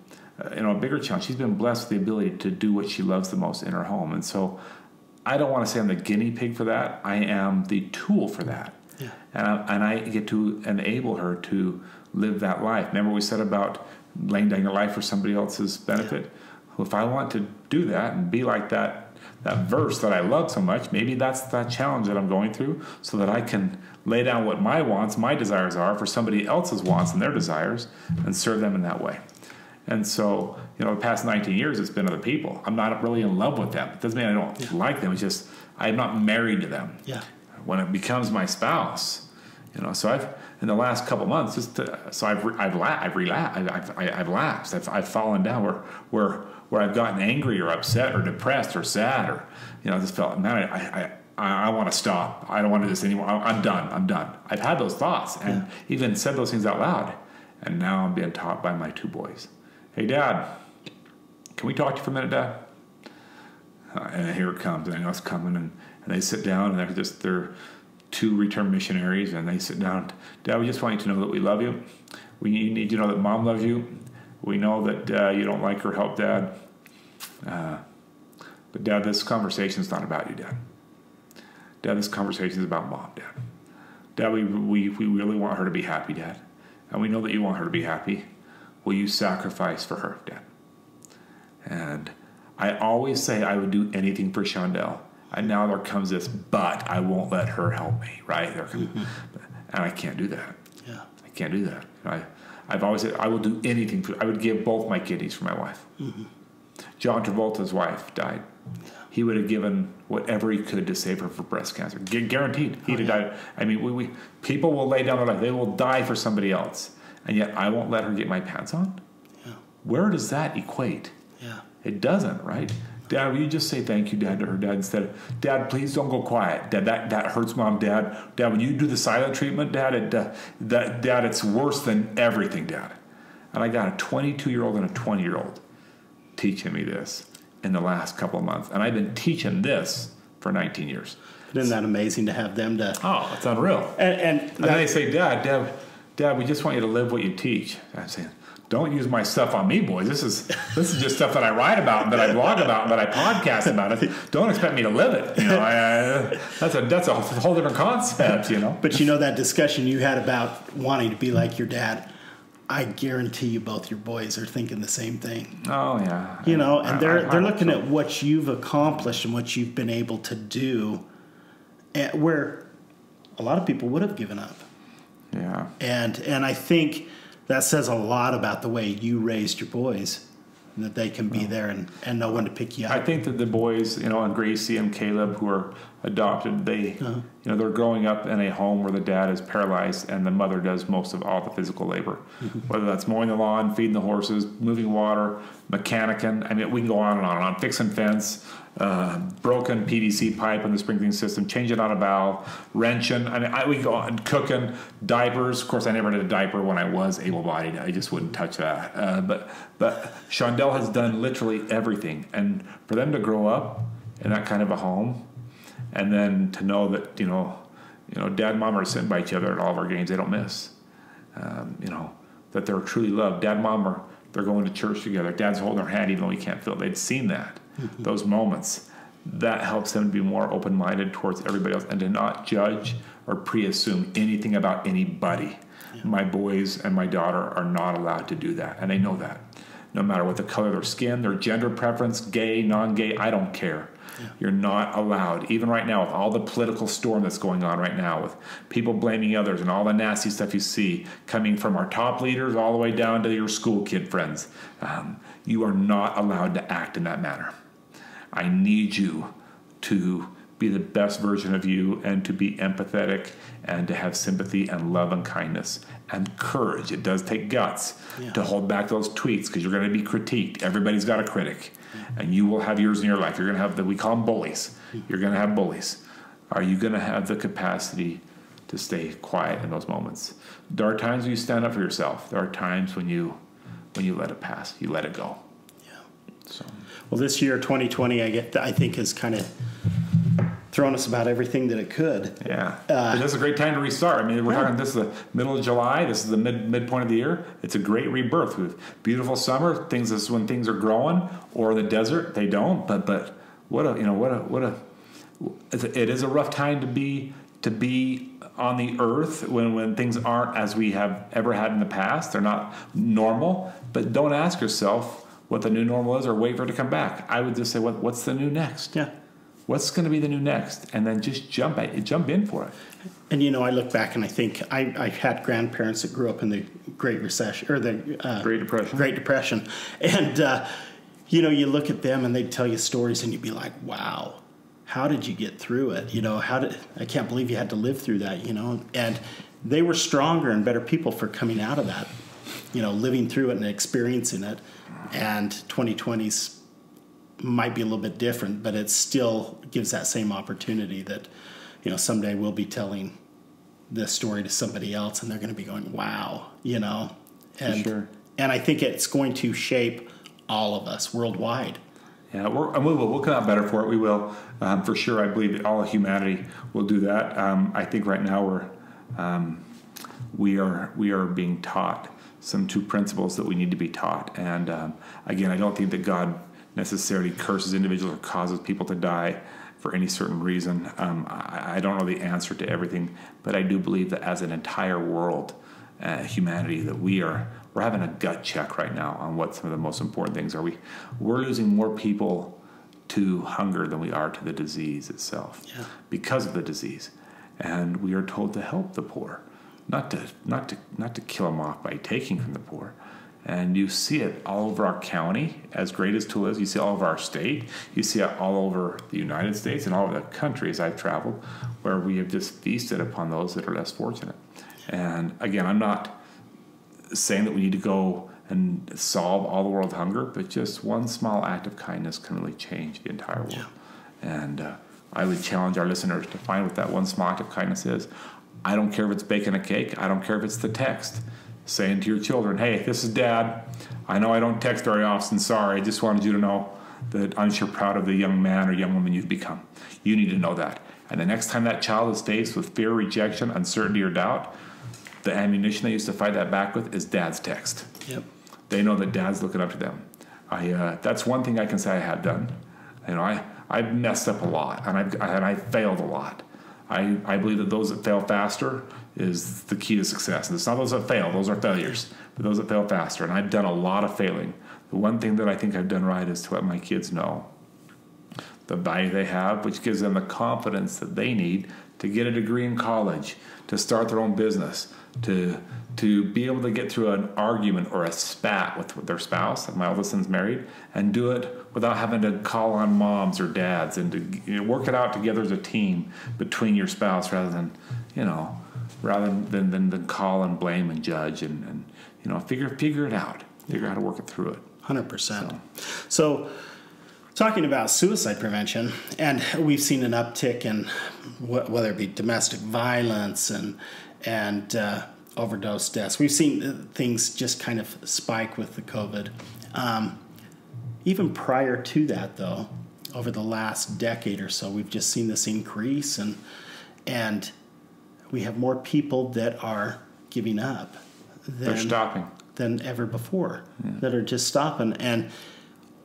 uh, you know a bigger challenge. She's been blessed with the ability to do what she loves the most in her home, and so I don't want to say I'm the guinea pig for that. I am the tool for that, yeah. and I, and I get to enable her to live that life. Remember we said about laying down your life for somebody else's benefit. Yeah if I want to do that and be like that that verse that I love so much, maybe that's that challenge that I'm going through so that I can lay down what my wants, my desires are for somebody else's wants and their desires and serve them in that way. And so, you know, the past 19 years, it's been other people. I'm not really in love with them. It doesn't mean I don't yeah. like them. It's just I'm not married to them. Yeah. When it becomes my spouse, you know, so I've in the last couple months, just to, so I've I've la- I've relapsed. I've, I've, I've lapsed. I've, I've fallen down where where where I've gotten angry or upset or depressed or sad or, you know, I just felt, man, I, I, I, I want to stop. I don't want to do this anymore. I'm done. I'm done. I've had those thoughts and yeah. even said those things out loud. And now I'm being taught by my two boys. Hey, Dad, can we talk to you for a minute, Dad? Uh, and here it comes. And I know it's coming. And, and they sit down and they're just, they're two returned missionaries. And they sit down. Dad, we just want you to know that we love you. We need you to know that mom loves you. We know that uh, you don't like her help, Dad. Uh, but Dad, this conversation is not about you, Dad. Dad, this conversation is about Mom, Dad. Dad, we, we, we really want her to be happy, Dad. And we know that you want her to be happy. Will you sacrifice for her, Dad? And I always say I would do anything for Shondell. And now there comes this, but I won't let her help me, right? There comes, mm-hmm. And I can't do that. Yeah. I can't do that. I, I've always said I will do anything for. I would give both my kidneys for my wife. Mm-hmm. John Travolta's wife died. He would have given whatever he could to save her for breast cancer. guaranteed, he'd oh, have yeah. died. I mean, we, we people will lay down their life; they will die for somebody else, and yet I won't let her get my pants on. Yeah. Where does that equate? Yeah. It doesn't, right? Dad, will you just say thank you, Dad, to her dad instead of, Dad, please don't go quiet. Dad, that, that hurts mom, Dad. Dad, when you do the silent treatment, Dad, it, uh, that, Dad, it's worse than everything, Dad. And I got a 22 year old and a 20 year old teaching me this in the last couple of months. And I've been teaching this for 19 years. Isn't that amazing to have them to? Oh, it's unreal. And, and, and then they say, Dad, Dad, Dad, we just want you to live what you teach. I'm saying, don't use my stuff on me, boys. This is this is just stuff that I write about, and that I blog about, and that I podcast about. It. Don't expect me to live it. You know, I, I, that's a that's a whole different concept. You know. But you know that discussion you had about wanting to be like your dad. I guarantee you, both your boys are thinking the same thing. Oh yeah. You know, and they're they're looking at what you've accomplished and what you've been able to do, eh, where a lot of people would have given up. Yeah. And and I think that says a lot about the way you raised your boys. That they can be there and, and know when to pick you up. I think that the boys, you know, and Gracie and Caleb, who are adopted, they, uh-huh. you know, they're growing up in a home where the dad is paralyzed and the mother does most of all the physical labor, mm-hmm. whether that's mowing the lawn, feeding the horses, moving water, mechanicking. I mean, we can go on and on and on. Fixing fence, uh, broken PVC pipe in the sprinkling system, changing out a valve, wrenching. I mean, I, we go on cooking, diapers. Of course, I never did a diaper when I was able-bodied. I just wouldn't touch that. Uh, but but Shondell has done literally everything, and for them to grow up in that kind of a home, and then to know that you know, you know, dad and mom are sitting by each other at all of our games. They don't miss. Um, you know that they're truly loved. Dad and mom are they're going to church together. Dad's holding her hand even though he can't feel it. They'd seen that mm-hmm. those moments. That helps them to be more open minded towards everybody else and to not judge or pre assume anything about anybody. Yeah. My boys and my daughter are not allowed to do that, and they know that. No matter what the color of their skin, their gender preference, gay, non gay, I don't care. Yeah. You're not allowed, even right now, with all the political storm that's going on right now, with people blaming others and all the nasty stuff you see coming from our top leaders all the way down to your school kid friends. Um, you are not allowed to act in that manner. I need you to be the best version of you and to be empathetic and to have sympathy and love and kindness and courage. It does take guts yeah. to hold back those tweets because you're going to be critiqued. Everybody's got a critic, and you will have yours in your life. You're going to have the we call them bullies. You're going to have bullies. Are you going to have the capacity to stay quiet in those moments? There are times when you stand up for yourself. There are times when you when you let it pass. You let it go. Yeah. So. Well, this year, 2020, I get I think has kind of thrown us about everything that it could. Yeah, uh, this is a great time to restart. I mean, we're yeah. talking. This is the middle of July. This is the mid midpoint of the year. It's a great rebirth with beautiful summer. Things this is when things are growing, or the desert they don't. But but what a you know what a what a it is a rough time to be to be on the earth when, when things aren't as we have ever had in the past. They're not normal. But don't ask yourself what the new normal is or wait for it to come back. I would just say, what, what's the new next? Yeah. What's going to be the new next? And then just jump at, jump in for it. And you know, I look back and I think I, I had grandparents that grew up in the Great Recession or the uh, Great Depression. Great Depression, and uh, you know, you look at them and they'd tell you stories, and you'd be like, "Wow, how did you get through it? You know, how did I can't believe you had to live through that? You know, and they were stronger and better people for coming out of that. You know, living through it and experiencing it and 2020's might be a little bit different, but it still gives that same opportunity that you know someday we'll be telling this story to somebody else, and they're going to be going, "Wow," you know, and sure. and I think it's going to shape all of us worldwide. Yeah, we're, and we will. We'll come out better for it. We will, um, for sure. I believe all of humanity will do that. Um, I think right now we're um, we are we are being taught some two principles that we need to be taught. And um, again, I don't think that God necessarily curses individuals or causes people to die for any certain reason. Um, I, I, don't know the answer to everything, but I do believe that as an entire world, uh, humanity, that we are we're having a gut check right now on what some of the most important things are. We we're losing more people to hunger than we are to the disease itself yeah. because of the disease, and we are told to help the poor not to not to not to kill them off by taking from the poor. And you see it all over our county, as great as Tooele is. You see all over our state. You see it all over the United States and all over the country as I've traveled, where we have just feasted upon those that are less fortunate. And again, I'm not saying that we need to go and solve all the world hunger, but just one small act of kindness can really change the entire world. Yeah. And uh, I would challenge our listeners to find what that one small act of kindness is. I don't care if it's baking a cake. I don't care if it's the text saying to your children, hey, this is dad. I know I don't text very often. Sorry. I just wanted you to know that I'm sure proud of the young man or young woman you've become. You need to know that. And the next time that child is faced with fear, rejection, uncertainty, or doubt, the ammunition they used to fight that back with is dad's text. Yep. They know that dad's looking up to them. I, uh, that's one thing I can say I had done. You know, I, I've messed up a lot and I've, and I failed a lot. I, I believe that those that fail faster is the key to success. And it's not those that fail, those are failures, but those that fail faster. And I've done a lot of failing. The one thing that I think I've done right is to let my kids know the value they have, which gives them the confidence that they need to get a degree in college, to start their own business, to to be able to get through an argument or a spat with, with their spouse, like my oldest son's married, and do it without having to call on moms or dads and to you know, work it out together as a team between your spouse rather than, you know, rather than, than, than call and blame and judge and, and you know, figure, figure it out, figure out how to work it through it. 100%. So, so talking about suicide prevention, and we've seen an uptick in whether it be domestic violence and, and, uh, overdose deaths. We've seen uh, things just kind of spike with the COVID. Um, even prior to that, though, over the last decade or so, we've just seen this increase, and and we have more people that are giving up. Than, They're stopping than ever before. Yeah. That are just stopping. And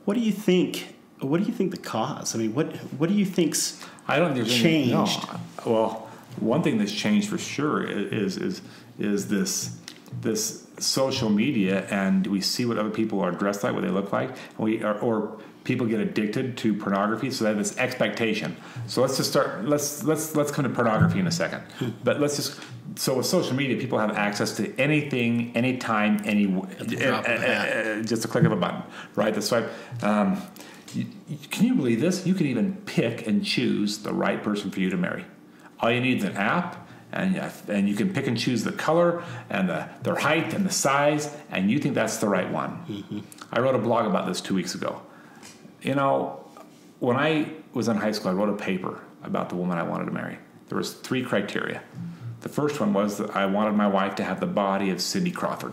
what do you think? What do you think the cause? I mean, what what do you think's I don't think changed? Any, no. Well, one thing that's changed for sure is is is this this social media and we see what other people are dressed like, what they look like, and we are, or people get addicted to pornography, so they have this expectation. So let's just start. Let's let's let's come to pornography in a second. But let's just so with social media, people have access to anything, anytime, any uh, uh, just a click of a button, right? The swipe. Um, you, can you believe this? You can even pick and choose the right person for you to marry. All you need is an app and and you can pick and choose the color and the their height and the size, and you think that's the right one. Mm-hmm. I wrote a blog about this two weeks ago. You know, when I was in high school, I wrote a paper about the woman I wanted to marry. There was three criteria. The first one was that I wanted my wife to have the body of Cindy Crawford.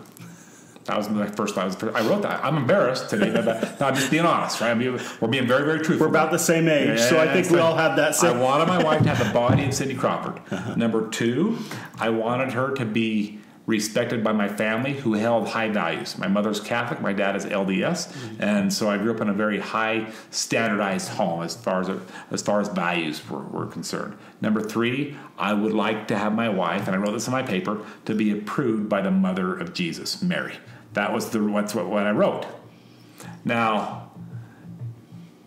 That was my first. I, was, I wrote that. I'm embarrassed today, but no, I'm just being honest, right? Being, we're being very, very truthful. We're about the same age, yeah, so I think we all have that same. I wanted my wife to have the body of Cindy Crawford. Uh-huh. Number two, I wanted her to be respected by my family who held high values. My mother's Catholic, my dad is LDS, mm-hmm. and so I grew up in a very high standardized home as far as as far as values were, were concerned. Number three, I would like to have my wife, and I wrote this in my paper, to be approved by the mother of Jesus, Mary. That was the what's what, what I wrote. Now,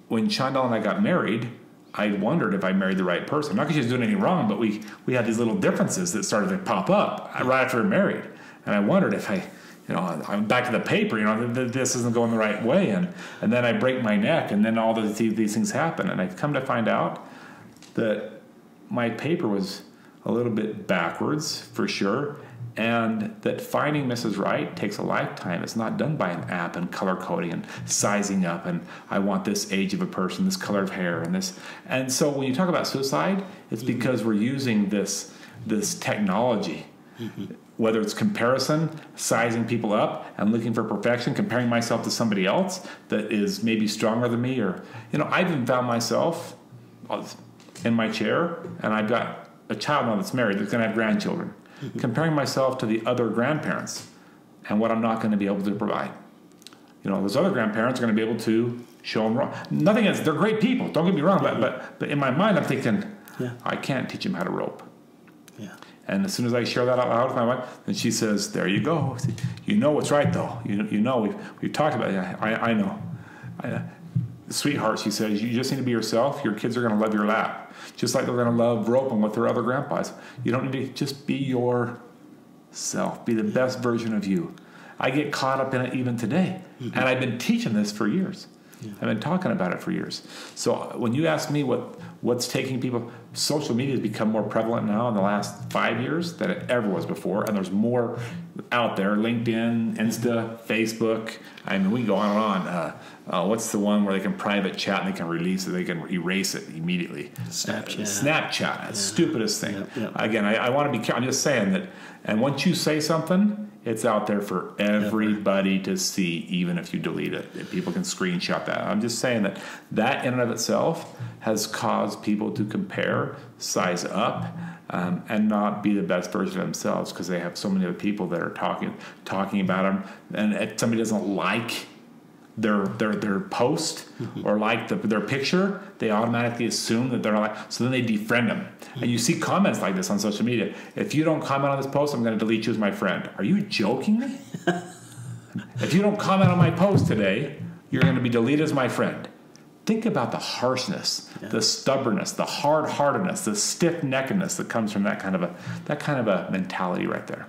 when Shondell and I got married, I wondered if I married the right person. Not because she was doing anything wrong, but we we had these little differences that started to pop up right after we were married, and I wondered if I, you know, I'm back to the paper. You know, this isn't going the right way, and and then I break my neck, and then all these these things happen, and I've come to find out that my paper was a little bit backwards for sure and that finding Mrs. Right takes a lifetime. It's not done by an app and color coding and sizing up and I want this age of a person, this color of hair, and this. And so when you talk about suicide, it's mm-hmm. because we're using this this technology. Mm-hmm. Whether it's comparison, sizing people up, and looking for perfection, comparing myself to somebody else that is maybe stronger than me, or you know, I've even found myself in my chair, and I've got a child now that's married that's going to have grandchildren, comparing myself to the other grandparents and what I'm not going to be able to provide. You know, those other grandparents are going to be able to show them wrong. Nothing is, they're great people, don't get me wrong, but, but, but in my mind, I'm thinking, yeah. I can't teach them how to rope. Yeah. And as soon as I share that out loud with my wife, then she says, There you go. You know what's right, though. You, you know, we've, we've talked about it. I, I know. I, sweetheart, she says, you just need to be yourself. Your kids are going to love your lap just like they're going to love roping with their other grandpas. You don't need to just be yourself, be the best version of you. I get caught up in it even today, mm-hmm. and I've been teaching this for years. Yeah. I've been talking about it for years. So when you ask me what what's taking people, social media has become more prevalent now in the last five years than it ever was before, and there's more out there: LinkedIn, Insta, Facebook. I mean, we go on and on. Uh, uh, what's the one where they can private chat and they can release it, they can erase it immediately? Snapchat. Uh, Snapchat, yeah. stupidest thing. Yep, yep. Again, I, I want to be. I'm just saying that, and once you say something, it's out there for everybody to see, even if you delete it. People can screenshot that. I'm just saying that that in and of itself has caused people to compare, size up, um, and not be the best version of themselves because they have so many other people that are talking talking about them, and if somebody doesn't like their their their post mm-hmm. or like the, their picture, they automatically assume that they're not like. So then they defriend them, mm-hmm. and you see comments like this on social media. If you don't comment on this post, I'm going to delete you as my friend. Are you joking me? if you don't comment on my post today, you're going to be deleted as my friend. think about the harshness, yeah. the stubbornness, the hard heartedness, the stiff neckedness that comes from that kind of a that kind of a mentality right there.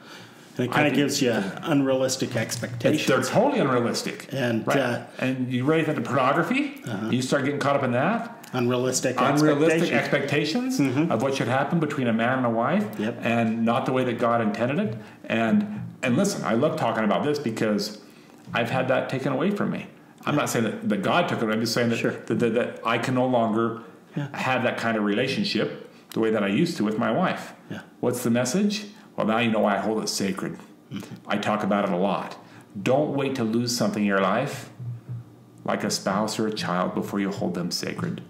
It kind of gives you unrealistic expectations. They're totally unrealistic. And right. uh, and you raise that to pornography, uh-huh. you start getting caught up in that. Unrealistic unrealistic expectations, expectations mm-hmm. of what should happen between a man and a wife, yep. and not the way that God intended it. And and listen, I love talking about this because I've had that taken away from me. I'm not saying that, that God took it. I'm just saying that, sure. that, that, that, I can no longer yeah. have that kind of relationship the way that I used to with my wife. Yeah. What's the message? Well, now you know why I hold it sacred. I talk about it a lot. Don't wait to lose something in your life, like a spouse or a child, before you hold them sacred.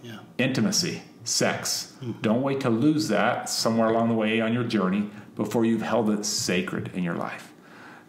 Yeah. Intimacy, sex. Mm-hmm. Don't wait to lose that somewhere along the way on your journey before you've held it sacred in your life.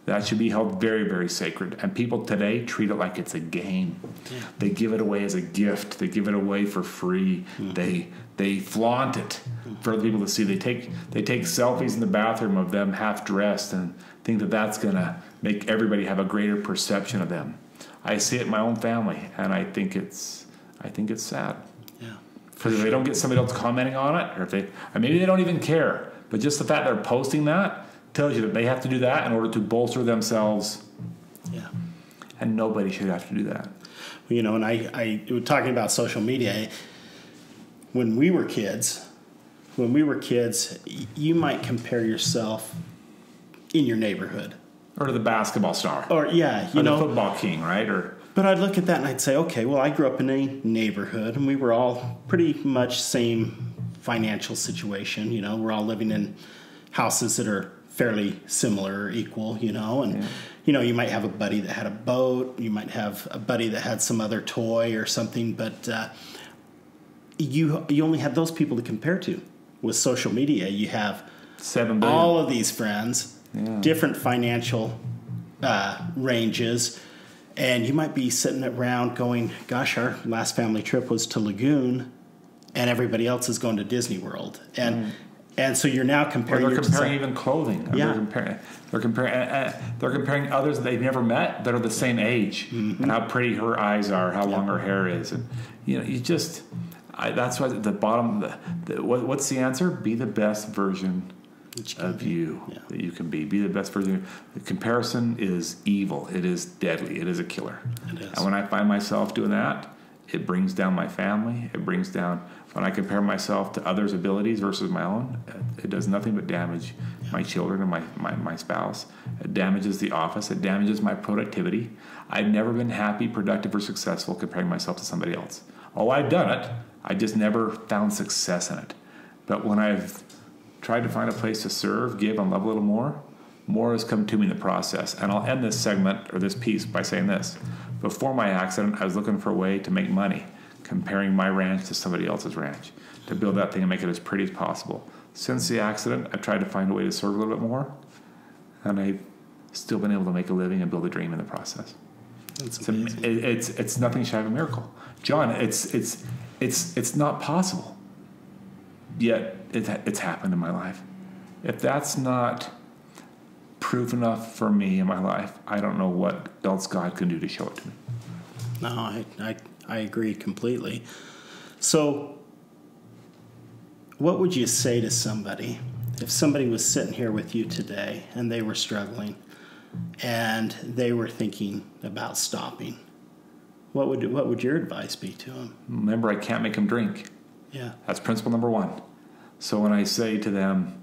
That should be held very, very sacred. And people today treat it like it's a game. Yeah. They give it away as a gift. They give it away for free. Mm-hmm. They they flaunt it for other people to see. They take they take selfies in the bathroom of them half dressed and think that that's gonna make everybody have a greater perception of them. I see it in my own family, and I think it's I think it's sad. Yeah. Because if they don't get somebody else commenting on it, or if they, or maybe they don't even care, but just the fact they're posting that tells you that they have to do that in order to bolster themselves. Yeah. And nobody should have to do that. You know, and I, I was talking about social media. When we were kids, when we were kids, you might compare yourself in your neighborhood. Or to the basketball star. Or, yeah, you or know. the football king, right? Or. But I'd look at that and I'd say, okay, well, I grew up in a neighborhood and we were all pretty much same financial situation. You know, we're all living in houses that are fairly similar or equal, you know, and yeah. you know, you might have a buddy that had a boat, you might have a buddy that had some other toy or something, but uh, you you only have those people to compare to. With social media, you have seven billion. all of these friends, yeah. different financial uh, ranges. And you might be sitting around going, "Gosh, our last family trip was to Lagoon, and everybody else is going to Disney World." And mm. And so you're now comparing. Or they're comparing even clothing. Yeah. They're comparing. They're comparing. Uh, uh, they're comparing others that they've never met that are the same age, mm-hmm. and how pretty her eyes are, how long her hair is, and you know, you just. I, that's why the bottom. The, the, what, what's the answer? Be the best version of you yeah. that you can be. Be the best version. The comparison is evil. It is deadly. It is a killer. It is. And when I find myself doing that, it brings down my family. It brings down when I compare myself to others' abilities versus my own, it does nothing but damage yeah. my children and my, my, my spouse. It damages the office. It damages my productivity. I've never been happy, productive, or successful comparing myself to somebody else. Oh, I've done it. I just never found success in it. But when I've tried to find a place to serve, give, and love a little more, more has come to me in the process. And I'll end this segment or this piece by saying this. Before my accident, I was looking for a way to make money comparing my ranch to somebody else's ranch to build that thing and make it as pretty as possible. Since the accident, I've tried to find a way to serve a little bit more, and I've still been able to make a living and build a dream in the process. It's, it's, it's nothing shy of a miracle, John. It's it's it's it's not possible. Yet it, it's happened in my life. If that's not proof enough for me in my life, I don't know what else God can do to show it to me. No, I, I I agree completely. So, what would you say to somebody if somebody was sitting here with you today and they were struggling and they were thinking about stopping? What would what would your advice be to them? Remember, I can't make them drink. Yeah, that's principle number one. So when I say to them,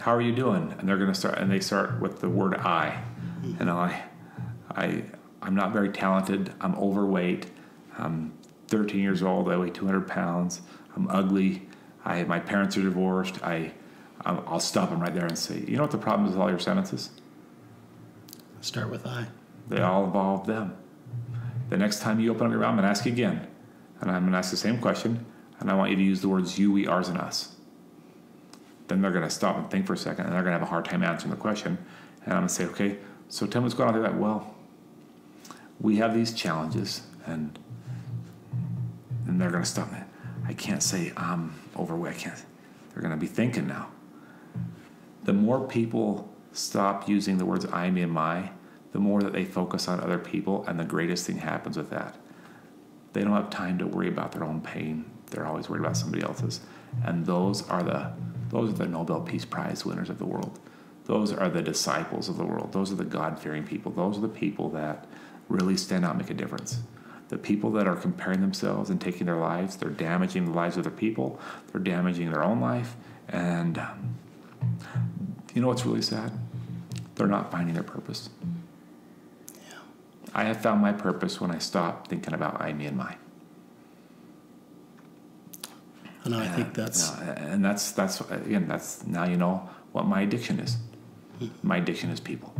"How are you doing?" and they're going to start, and they start with the word "I," mm-hmm. and I, I, I'm not very talented. I'm overweight. I'm 13 years old. I weigh 200 pounds. I'm ugly. I, my parents are divorced. I, I'll stop them right there and say, you know what the problem is with all your sentences? Start with I. They all involve them. The next time you open up your mouth, I'm going to ask you again. And I'm going to ask the same question. And I want you to use the words you, we, ours, and us. Then they're going to stop and think for a second. And they're going to have a hard time answering the question. And I'm going to say, okay, so tell me what's going on. They're like, well, we have these challenges. And and they're going to stop me. I can't say I'm overweight. I can't. They're going to be thinking now. The more people stop using the words I, me, and my, the more that they focus on other people, and the greatest thing happens with that. They don't have time to worry about their own pain. They're always worried about somebody else's. And those are the those are the Nobel Peace Prize winners of the world. Those are the disciples of the world. Those are the God fearing people. Those are the people that really stand out and make a difference. The people that are comparing themselves and taking their lives, they're damaging the lives of other people, they're damaging their own life. And um, you know what's really sad? They're not finding their purpose. I have found my purpose when I stopped thinking about I, me, and my. And I think that's and that's that's again that's now you know what my addiction is. Hmm. My addiction is people.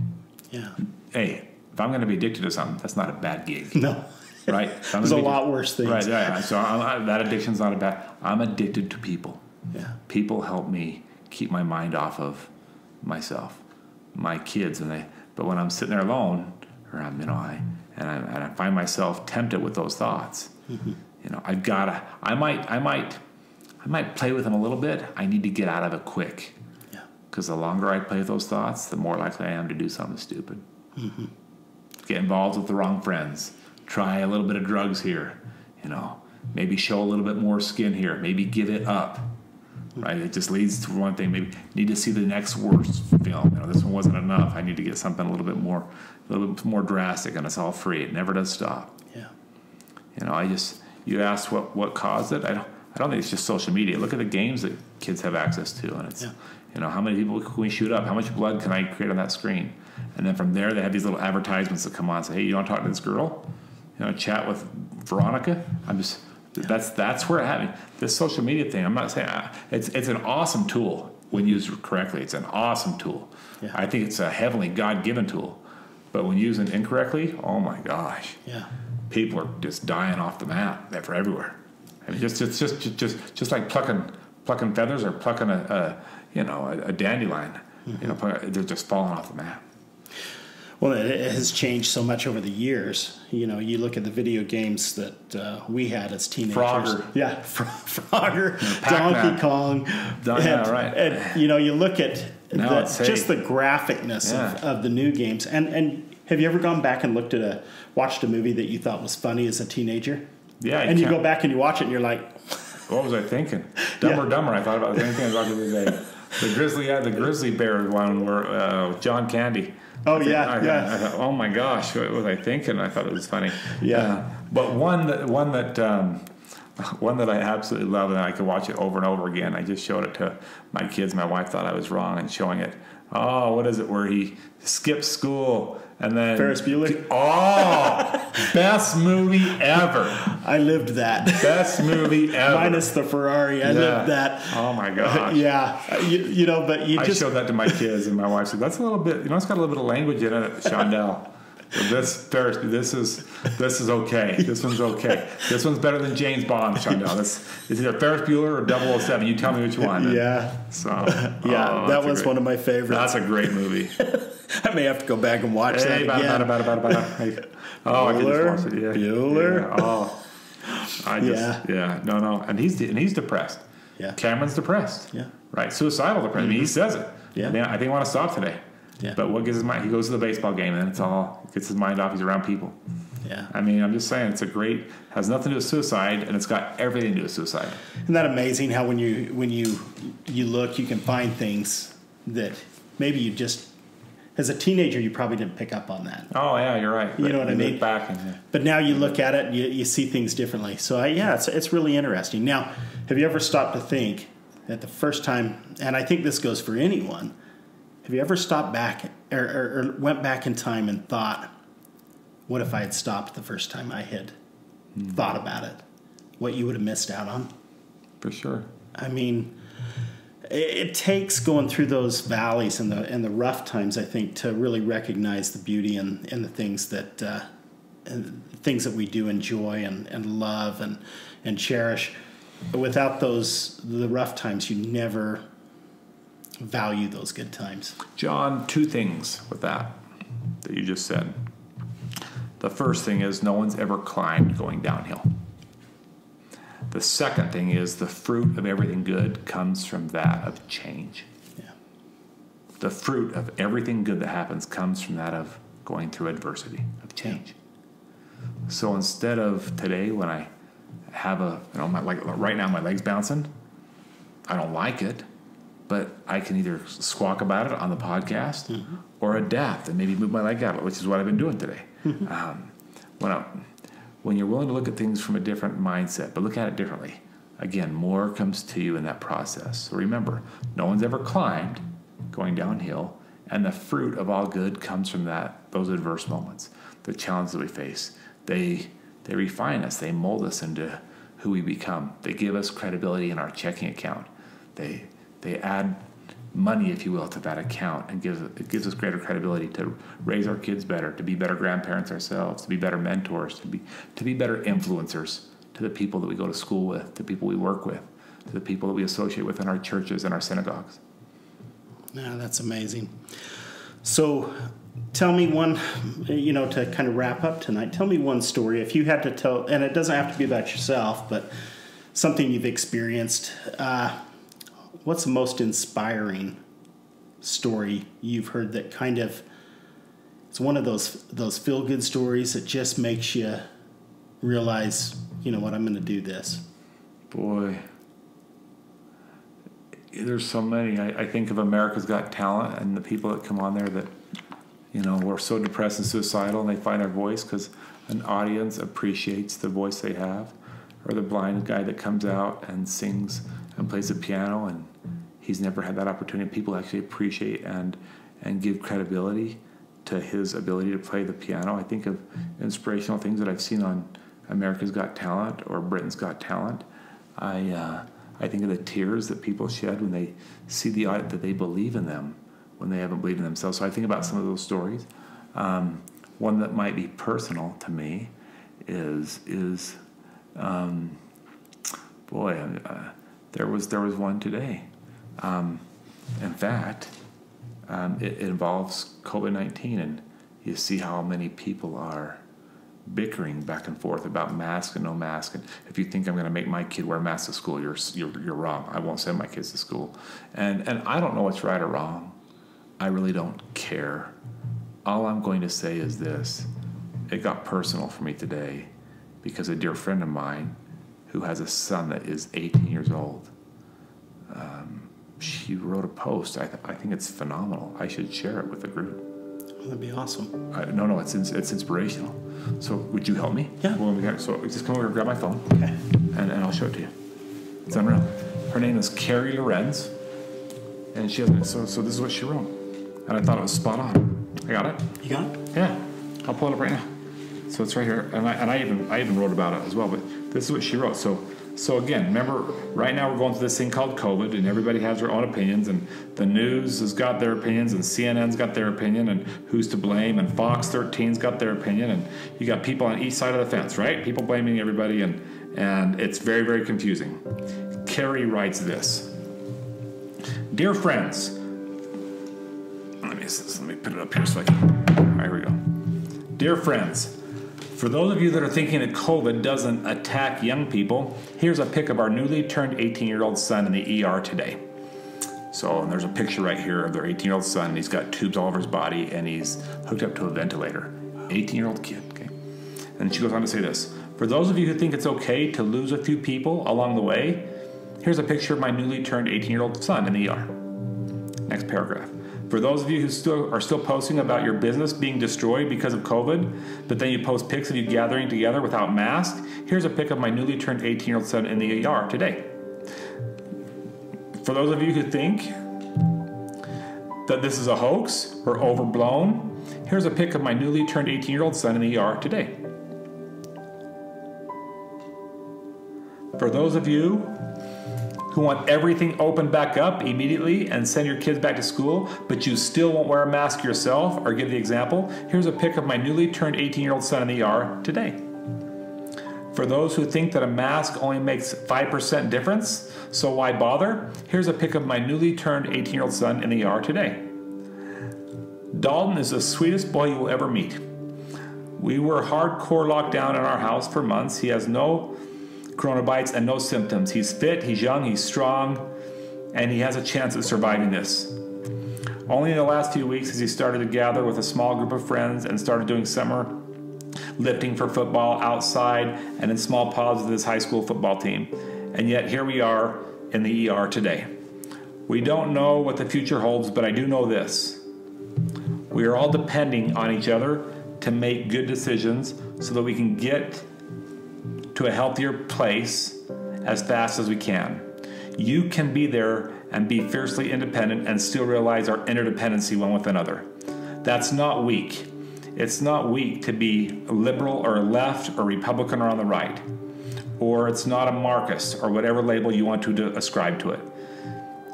yeah. Hey, if I'm going to be addicted to something, that's not a bad gig, No. right? There's a lot worse things. Right, yeah. So I, I, that addiction's not a bad. I'm addicted to people. Yeah. People help me keep my mind off of myself, my kids, and they. But when I'm sitting there alone, you know, I and I, and I find myself tempted with those thoughts. Mm-hmm. You know, I've gotta. I might. I might. I might play with them a little bit. I need to get out of it quick. Yeah. Because the longer I play with those thoughts, the more likely I am to do something stupid. Mm-hmm. Get involved with the wrong friends. Try a little bit of drugs here. You know, maybe show a little bit more skin here. Maybe give it up. Right? It just leads to one thing. Maybe need to see the next worst film. You know, this one wasn't enough. I need to get something a little bit more, a little bit more drastic, and it's all free. It never does stop. Yeah. You know, I just you asked what what caused it. I don't I don't think it's just social media. Look at the games that kids have access to, and it's Yeah. you know how many people can we shoot up? How much blood can I create on that screen? And then from there, they have these little advertisements that come on. and Say, hey, you want to talk to this girl? You know, chat with Veronica. I'm just that's that's where I happened. This social media thing. I'm not saying it's it's an awesome tool when used correctly. It's an awesome tool. Yeah. I think it's a heavenly God given tool. But when used incorrectly, oh my gosh Yeah. people are just dying off the map. They're everywhere. I mean, just just just just just, just like plucking plucking feathers or plucking a, a you know a, a dandelion. Mm-hmm. You know, they're just falling off the map. Well, it has changed so much over the years. You know, you look at the video games that uh, we had as teenagers. Frogger. Yeah, Fro- Frogger, Donkey Kong. Don- yeah, right. And, you know, you look at the, just the graphicness of, Yeah. of the new games. And, and have you ever gone back and looked at a, watched a movie that you thought was funny as a teenager? Yeah, And you go back and you watch it and you're like, What was I thinking? Dumber, Yeah. dumber. I thought about the same thing I was watching today. The grizzly, yeah, the grizzly bear one where uh, John Candy. Oh, I think- yeah, I, yeah. I thought, oh my gosh, what was I thinking? I thought it was funny. Yeah. Uh, but one that one that um, one that I absolutely love and I could watch it over and over again. I just showed it to my kids. My wife thought I was wrong in showing it. Oh, what is it? Where he skips school and then Ferris Bueller? Oh, best movie ever! I lived that. Best movie ever. Minus the Ferrari. I Yeah. lived that. Oh my gosh. Yeah. You, you know, but you I just. showed that to my kids, and my wife said, "That's a little bit, you know, it's got a little bit of language in it, Shondell." This Ferris, this is this is okay. This one's okay. This one's better than James Bond, Shondell. This is either Ferris Bueller or 007. You tell me which one. Yeah. So Yeah, oh, that was great- one of my favorites. That's a great movie. I may have to go back and watch that hey, bada, again. bada, bada, bada, bada. Hey. Oh, I can just watch it. Yeah. Bueller. Yeah. Oh, I just Yeah. yeah. No, no, and he's and he's depressed. Yeah. Cameron's depressed. Yeah. Right. Suicidal depression. I mean, he mm-hmm. says it. Yeah. I think, I think I want to stop today. Yeah. But what gets his mind? He goes to the baseball game, and it's all gets his mind off. He's around people. Yeah. I mean, I'm just saying, it's a great has nothing to do with suicide, and it's got everything to do with suicide. Isn't that amazing how when you when you you look, you can find things that maybe you just as a teenager you probably didn't pick up on that. Oh yeah, you're right. You know what I mean? Back and yeah. But now you look at it, and you, you see things differently. So I, yeah, it's it's really interesting. Now, have you ever stopped to think at the first time? And I think this goes for anyone. Have you ever stopped back or, or, or went back in time and thought, "What if I had stopped the first time I had hmm. thought about it? What you would have missed out on?" for sure. I mean, it, takes going through those valleys and the and the rough times, I think, to really recognize the beauty and in the things that uh, and things that we do enjoy and, and love and and cherish. But without those the rough times, you never value those good times. John, two things with that that you just said. The first thing is no one's ever climbed going downhill. The second thing is the fruit of everything good comes from that of change. Yeah, The fruit of everything good that happens comes from that of going through adversity, of change. So instead of today when I have a you know my like right now my legs bouncing, I don't like it, but I can either squawk about it on the podcast mm-hmm. or adapt and maybe move my leg out, which is what I've been doing today. Mm-hmm. Um, when I, when you're willing to look at things from a different mindset, but look at it differently, again, more comes to you in that process. So remember, no one's ever climbed going downhill, and the fruit of all good comes from that those adverse moments, the challenges that we face. They they refine us, they mold us into who we become. They give us credibility in our checking account. They they add money, if you will, to that account and gives it gives us greater credibility to raise our kids better, to be better grandparents ourselves, to be better mentors, to be to be better influencers to the people that we go to school with, to people we work with, to the people that we associate with in our churches and our synagogues. Yeah, that's amazing. So tell me one, you know, to kind of wrap up tonight, tell me one story. If you had to tell, and it doesn't have to be about yourself, but something you've experienced, uh, what's the most inspiring story you've heard that kind of, it's one of those, those feel good stories that just makes you realize, you know what, I'm going to do this? Boy there's so many. I, I, think of America's Got Talent and the people that come on there that you know, we're so depressed and suicidal, and they find their voice because an audience appreciates the voice they have, or the blind guy that comes out and sings and plays the piano, and he's never had that opportunity. People actually appreciate and and give credibility to his ability to play the piano. I think of inspirational things that I've seen on America's Got Talent or Britain's Got Talent. I uh, I think of the tears that people shed when they see the that they believe in them when they haven't believed in themselves. So I think about some of those stories. Um, one that might be personal to me is is um, boy, uh, there was there was one today. Um, in fact, um, it, it, involves COVID nineteen, and you see how many people are bickering back and forth about mask and no mask. And if you think I'm going to make my kid wear a mask to school, you're, you're you're wrong. I won't send my kids to school, and and I don't know what's right or wrong. I really don't care. All I'm going to say is this it got personal for me today because a dear friend of mine who has a son that is 18 years old. Um, she wrote a post. I, th- I think it's phenomenal. I should share it with the group. Oh, that'd be awesome. I, no, no, it's it's inspirational. So would you help me? Yeah. Well, we got, so just come over and grab my phone. Okay. And, and I'll show it to you. It's unreal. Her name is Carrie Lorenz, and she has so so this is what she wrote and I thought it was spot on. I got it. You got it? Yeah, I'll pull it up right now. So it's right here, and I, and I even I even wrote about it as well. But this is what she wrote. So so again, remember, right now we're going through this thing called COVID, and everybody has their own opinions, and the news has got their opinions, and CNN's got their opinion, and who's to blame, and Fox 13's got their opinion, and you got people on each side of the fence, right? People blaming everybody, and and it's very very confusing. Carrie writes this. Dear friends, let me put it up here so I can. All right, here we go. Dear friends, for those of you that are thinking that COVID doesn't attack young people, here's a pic of our newly turned 18 year old son in the ER today. So and there's a picture right here of their 18 year old son, and he's got tubes all over his body, and he's hooked up to a ventilator. 18 year old kid, okay? And she goes on to say this For those of you who think it's okay to lose a few people along the way, here's a picture of my newly turned 18 year old son in the ER. Next paragraph. For those of you who still are still posting about your business being destroyed because of COVID, but then you post pics of you gathering together without masks, here's a pic of my newly turned 18 year old son in the ER today. For those of you who think that this is a hoax or overblown, here's a pic of my newly turned 18 year old son in the ER today. For those of you who want everything opened back up immediately and send your kids back to school, but you still won't wear a mask yourself or give the example, here's a pic of my newly turned 18 year old son in the ER today. For those who think that a mask only makes 5% difference, so why bother? Here's a pic of my newly turned 18 year old son in the ER today. Dalton is the sweetest boy you will ever meet. We were hardcore locked down in our house for months. He has no coronavirus and no symptoms. He's fit, he's young, he's strong, and he has a chance at surviving this. Only in the last few weeks has he started to gather with a small group of friends and started doing summer lifting for football outside, and in small pods with his high school football team. And yet here we are in the ER today. We don't know what the future holds, but I do know this. We are all depending on each other to make good decisions so that we can get to a healthier place as fast as we can. You can be there and be fiercely independent and still realize our interdependency one with another. That's not weak. It's not weak to be liberal or left or Republican or on the right. Or it's not a Marxist or whatever label you want to ascribe to it.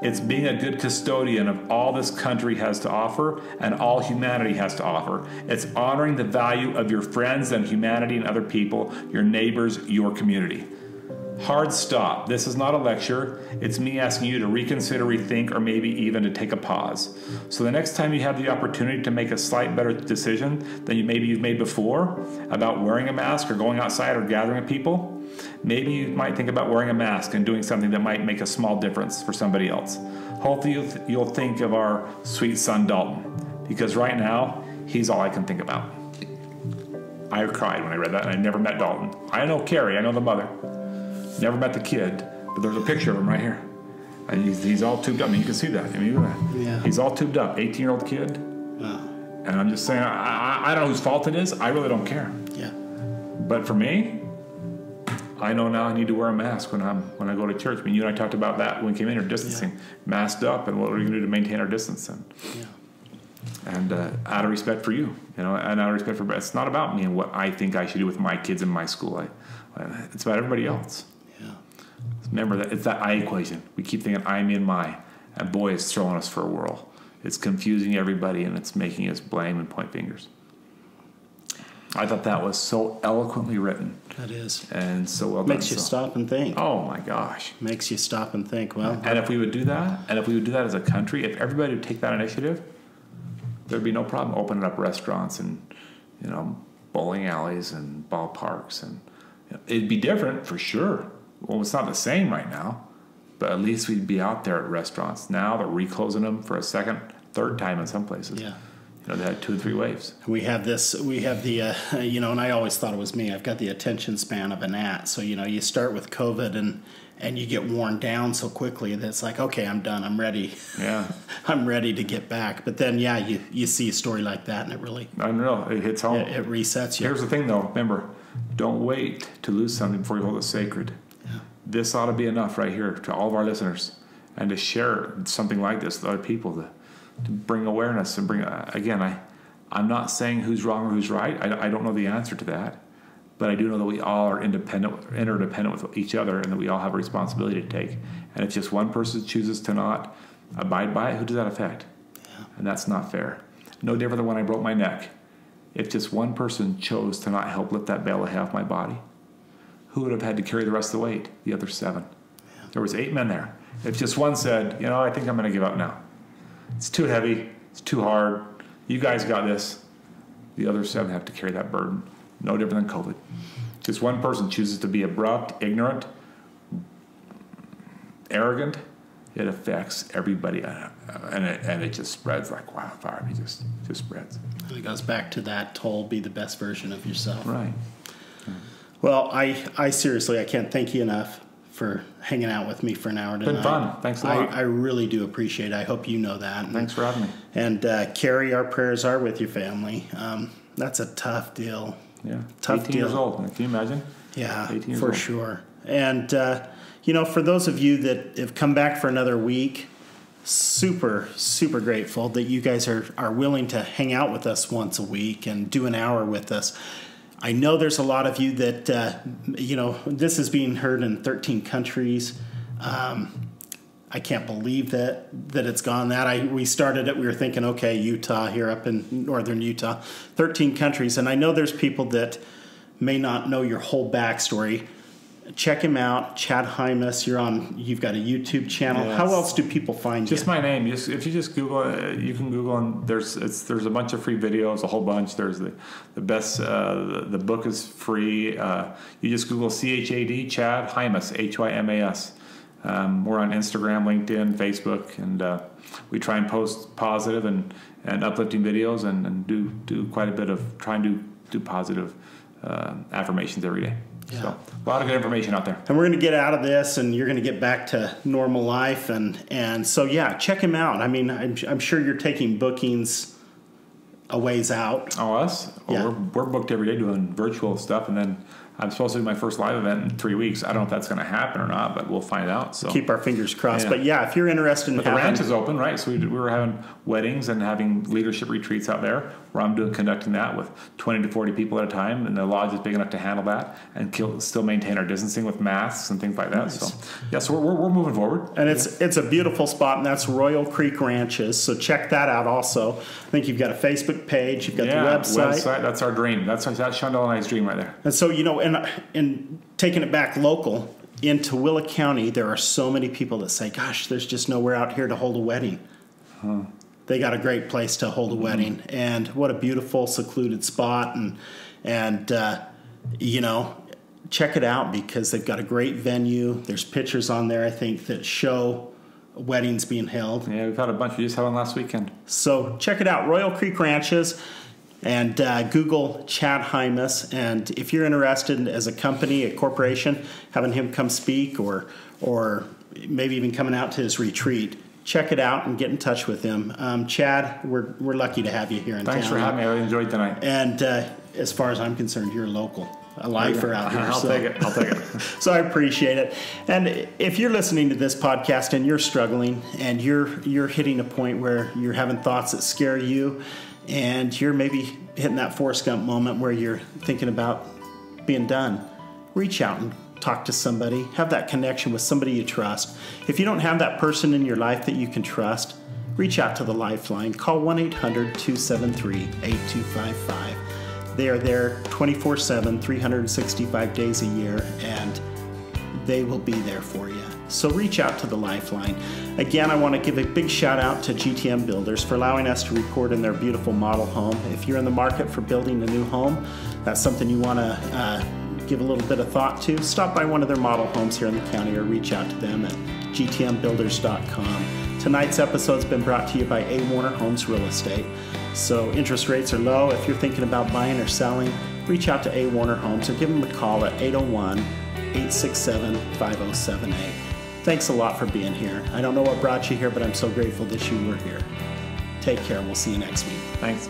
It's being a good custodian of all this country has to offer and all humanity has to offer. It's honoring the value of your friends and humanity and other people, your neighbors, your community. Hard stop. This is not a lecture. It's me asking you to reconsider, rethink, or maybe even to take a pause. So the next time you have the opportunity to make a slight better decision than you maybe you've made before about wearing a mask or going outside or gathering with people, maybe you might think about wearing a mask and doing something that might make a small difference for somebody else. Hopefully you'll think of our sweet son Dalton, because right now he's all I can think about. I cried when I read that, and I never met Dalton. I know Carrie, I know the mother. Never met the kid, but there's a picture of him right here. And he's, he's all tubed up. I mean, you can see that. I mean, look at that. Yeah. He's all tubed up, 18 year old kid. Wow. And I'm just saying, I, I, I don't know whose fault it is. I really don't care. Yeah. But for me, I know now I need to wear a mask when I'm when I go to church. I mean, you and I talked about that when we came in here, distancing, Yeah. masked up, and what are we're going to do to maintain our distance. And, Yeah. and uh, out of respect for you, you know, and out of respect for it's not about me and what I think I should do with my kids in my school. I, I, it's about everybody else. Yeah. Remember that it's that I equation. We keep thinking I, me, and my, and boy, it's throwing us for a whirl. It's confusing everybody, and it's making us blame and point fingers. I thought that was so eloquently written That is. and so well Makes done. you So- stop and think. Oh my gosh! Makes you stop and think. Well, And if we would do that, and if we would do that as a country, if everybody would take that initiative, there'd be no problem opening up restaurants and you know bowling alleys and ballparks, and you know, it'd be different for sure. Well, it's not the same right now, but at least we'd be out there at restaurants. Now they're reclosing them for a second, third time in some places. yeah. You know, they had two or three waves. We have this, we have the, uh, you know, and I always thought it was me. I've got the attention span of a gnat. So, you know, you start with COVID and, and you get worn down so quickly that it's like, okay, I'm done. I'm ready. Yeah, I'm ready to get back. But then, yeah, you, you see a story like that and it really, I know It hits home. it, it resets you. Here's the thing, though. Remember, don't wait to lose something before you hold it sacred. Yeah. This ought to be enough right here to all of our listeners, and to share something like this with other people to, to bring awareness and bring. Again, I, I'm not saying who's wrong or who's right. I, I don't know the answer to that, but I do know that we all are independent, interdependent with each other, and that we all have a responsibility to take. And if just one person chooses to not abide by it, who does that affect? And that's not fair. No different than when I broke my neck. If just one person chose to not help lift that bale of hay off my body, who would have had to carry the rest of the weight? The other seven. There was eight men there. If just one said, you know, I think I'm going to give up now. It's too heavy. It's too hard. You guys got this. The other seven have to carry that burden. No different than COVID. Just one person chooses to be abrupt, ignorant, arrogant. It affects everybody, uh, and it, and it just spreads like wildfire. It just just spreads. And it goes back to that whole be the best version of yourself. Right. Well, I, I seriously, I can't thank you enough for hanging out with me for an hour tonight. Been fun. Thanks a I, lot. I really do appreciate it. I hope you know that. And- Thanks for having me. And uh, Carrie, our prayers are with your family. Um, that's a tough deal. Yeah. Tough 18 years old. Can you imagine? Yeah, 18 years for old. sure. And uh, you know, for those of you that have come back for another week, super super grateful that you guys are are willing to hang out with us once a week and do an hour with us. I know there's a lot of you that uh, you know this is being heard in 13 countries. Um, I can't believe that that it's gone that. I we started it. We were thinking, okay, Utah here up in northern Utah, 13 countries, and I know there's people that may not know your whole backstory. Check him out, Chad Hymas. You're on. You've got a YouTube channel. Yes. How else do people find Just you? Just my name. Just if you just Google, it, you can Google and there's it's there's a bunch of free videos, a whole bunch. There's the the best. Uh, the, the book is free. Uh, you just Google C H A D Chad Hymas H Y M A S. Um, we're on Instagram, LinkedIn, Facebook, and uh, we try and post positive and, and uplifting videos and, and do do quite a bit of try and do do positive uh, affirmations every day. Yeah. So a lot of good information out there. And we're going to get out of this, and you're going to get back to normal life, and and so yeah, check him out. I mean, I'm, I'm sure you're taking bookings a ways out. Oh, us? Oh, yeah. we're, we're booked every day doing virtual stuff, and then I'm supposed to do my first live event in three weeks. I don't know if that's going to happen or not, but we'll find out. So keep our fingers crossed. Yeah. But yeah, if you're interested in but having, the ranch is open, right? So we, we were having weddings and having leadership retreats out there where I'm doing conducting that with 20 to 40 people at a time, and the lodge is big enough to handle that and kill, still maintain our distancing with masks and things like that. Nice. So yeah, so we're, we're, we're, moving forward. And it's it's a beautiful spot, and that's Royal Creek Ranches. So check that out. Also, I think you've got a Facebook page, you've got yeah, the website. website. That's our dream. That's that's Shondell and I's dream right there. And so you know, and and taking it back local in Tooele County, there are so many people that say, "Gosh, there's just nowhere out here to hold a wedding." Huh they got a great place to hold a mm-hmm. wedding, and what a beautiful secluded spot, and and uh, you know, check it out because they've got a great venue. There's pictures on there, I think, that show weddings being held. Yeah, we've had a bunch. We just had one last weekend. So check it out, Royal Creek Ranches, and uh, Google Chad Hymas. And if you're interested as a company, a corporation, having him come speak, or or maybe even coming out to his retreat check it out and get in touch with him. Um, Chad, we're, we're lucky to have you here in Thanks town. for having me. I enjoyed tonight. And uh, as far as I'm concerned, you're local, a lifer out here. I'll so. take it. I'll take it. so I appreciate it. And if you're listening to this podcast and you're struggling and you're you're hitting a point where you're having thoughts that scare you, and you're maybe hitting that Forrest Gump moment where you're thinking about being done, reach out and talk to somebody, have that connection with somebody you trust. If you don't have that person in your life that you can trust, reach out to the Lifeline. Call 1 800 273 8255. They are there 24 7, 365 days a year, and they will be there for you. So reach out to the Lifeline. Again, I want to give a big shout out to GTM Builders for allowing us to record in their beautiful model home. If you're in the market for building a new home, that's something you want to uh, give a little bit of thought to, stop by one of their model homes here in the county or reach out to them at gtmbuilders.com. Tonight's episode has been brought to you by A. Warner Homes Real Estate. So interest rates are low. If you're thinking about buying or selling, reach out to A. Warner Homes or give them a call at 801 867 5078. Thanks a lot for being here. I don't know what brought you here, but I'm so grateful that you were here. Take care. We'll see you next week. Thanks.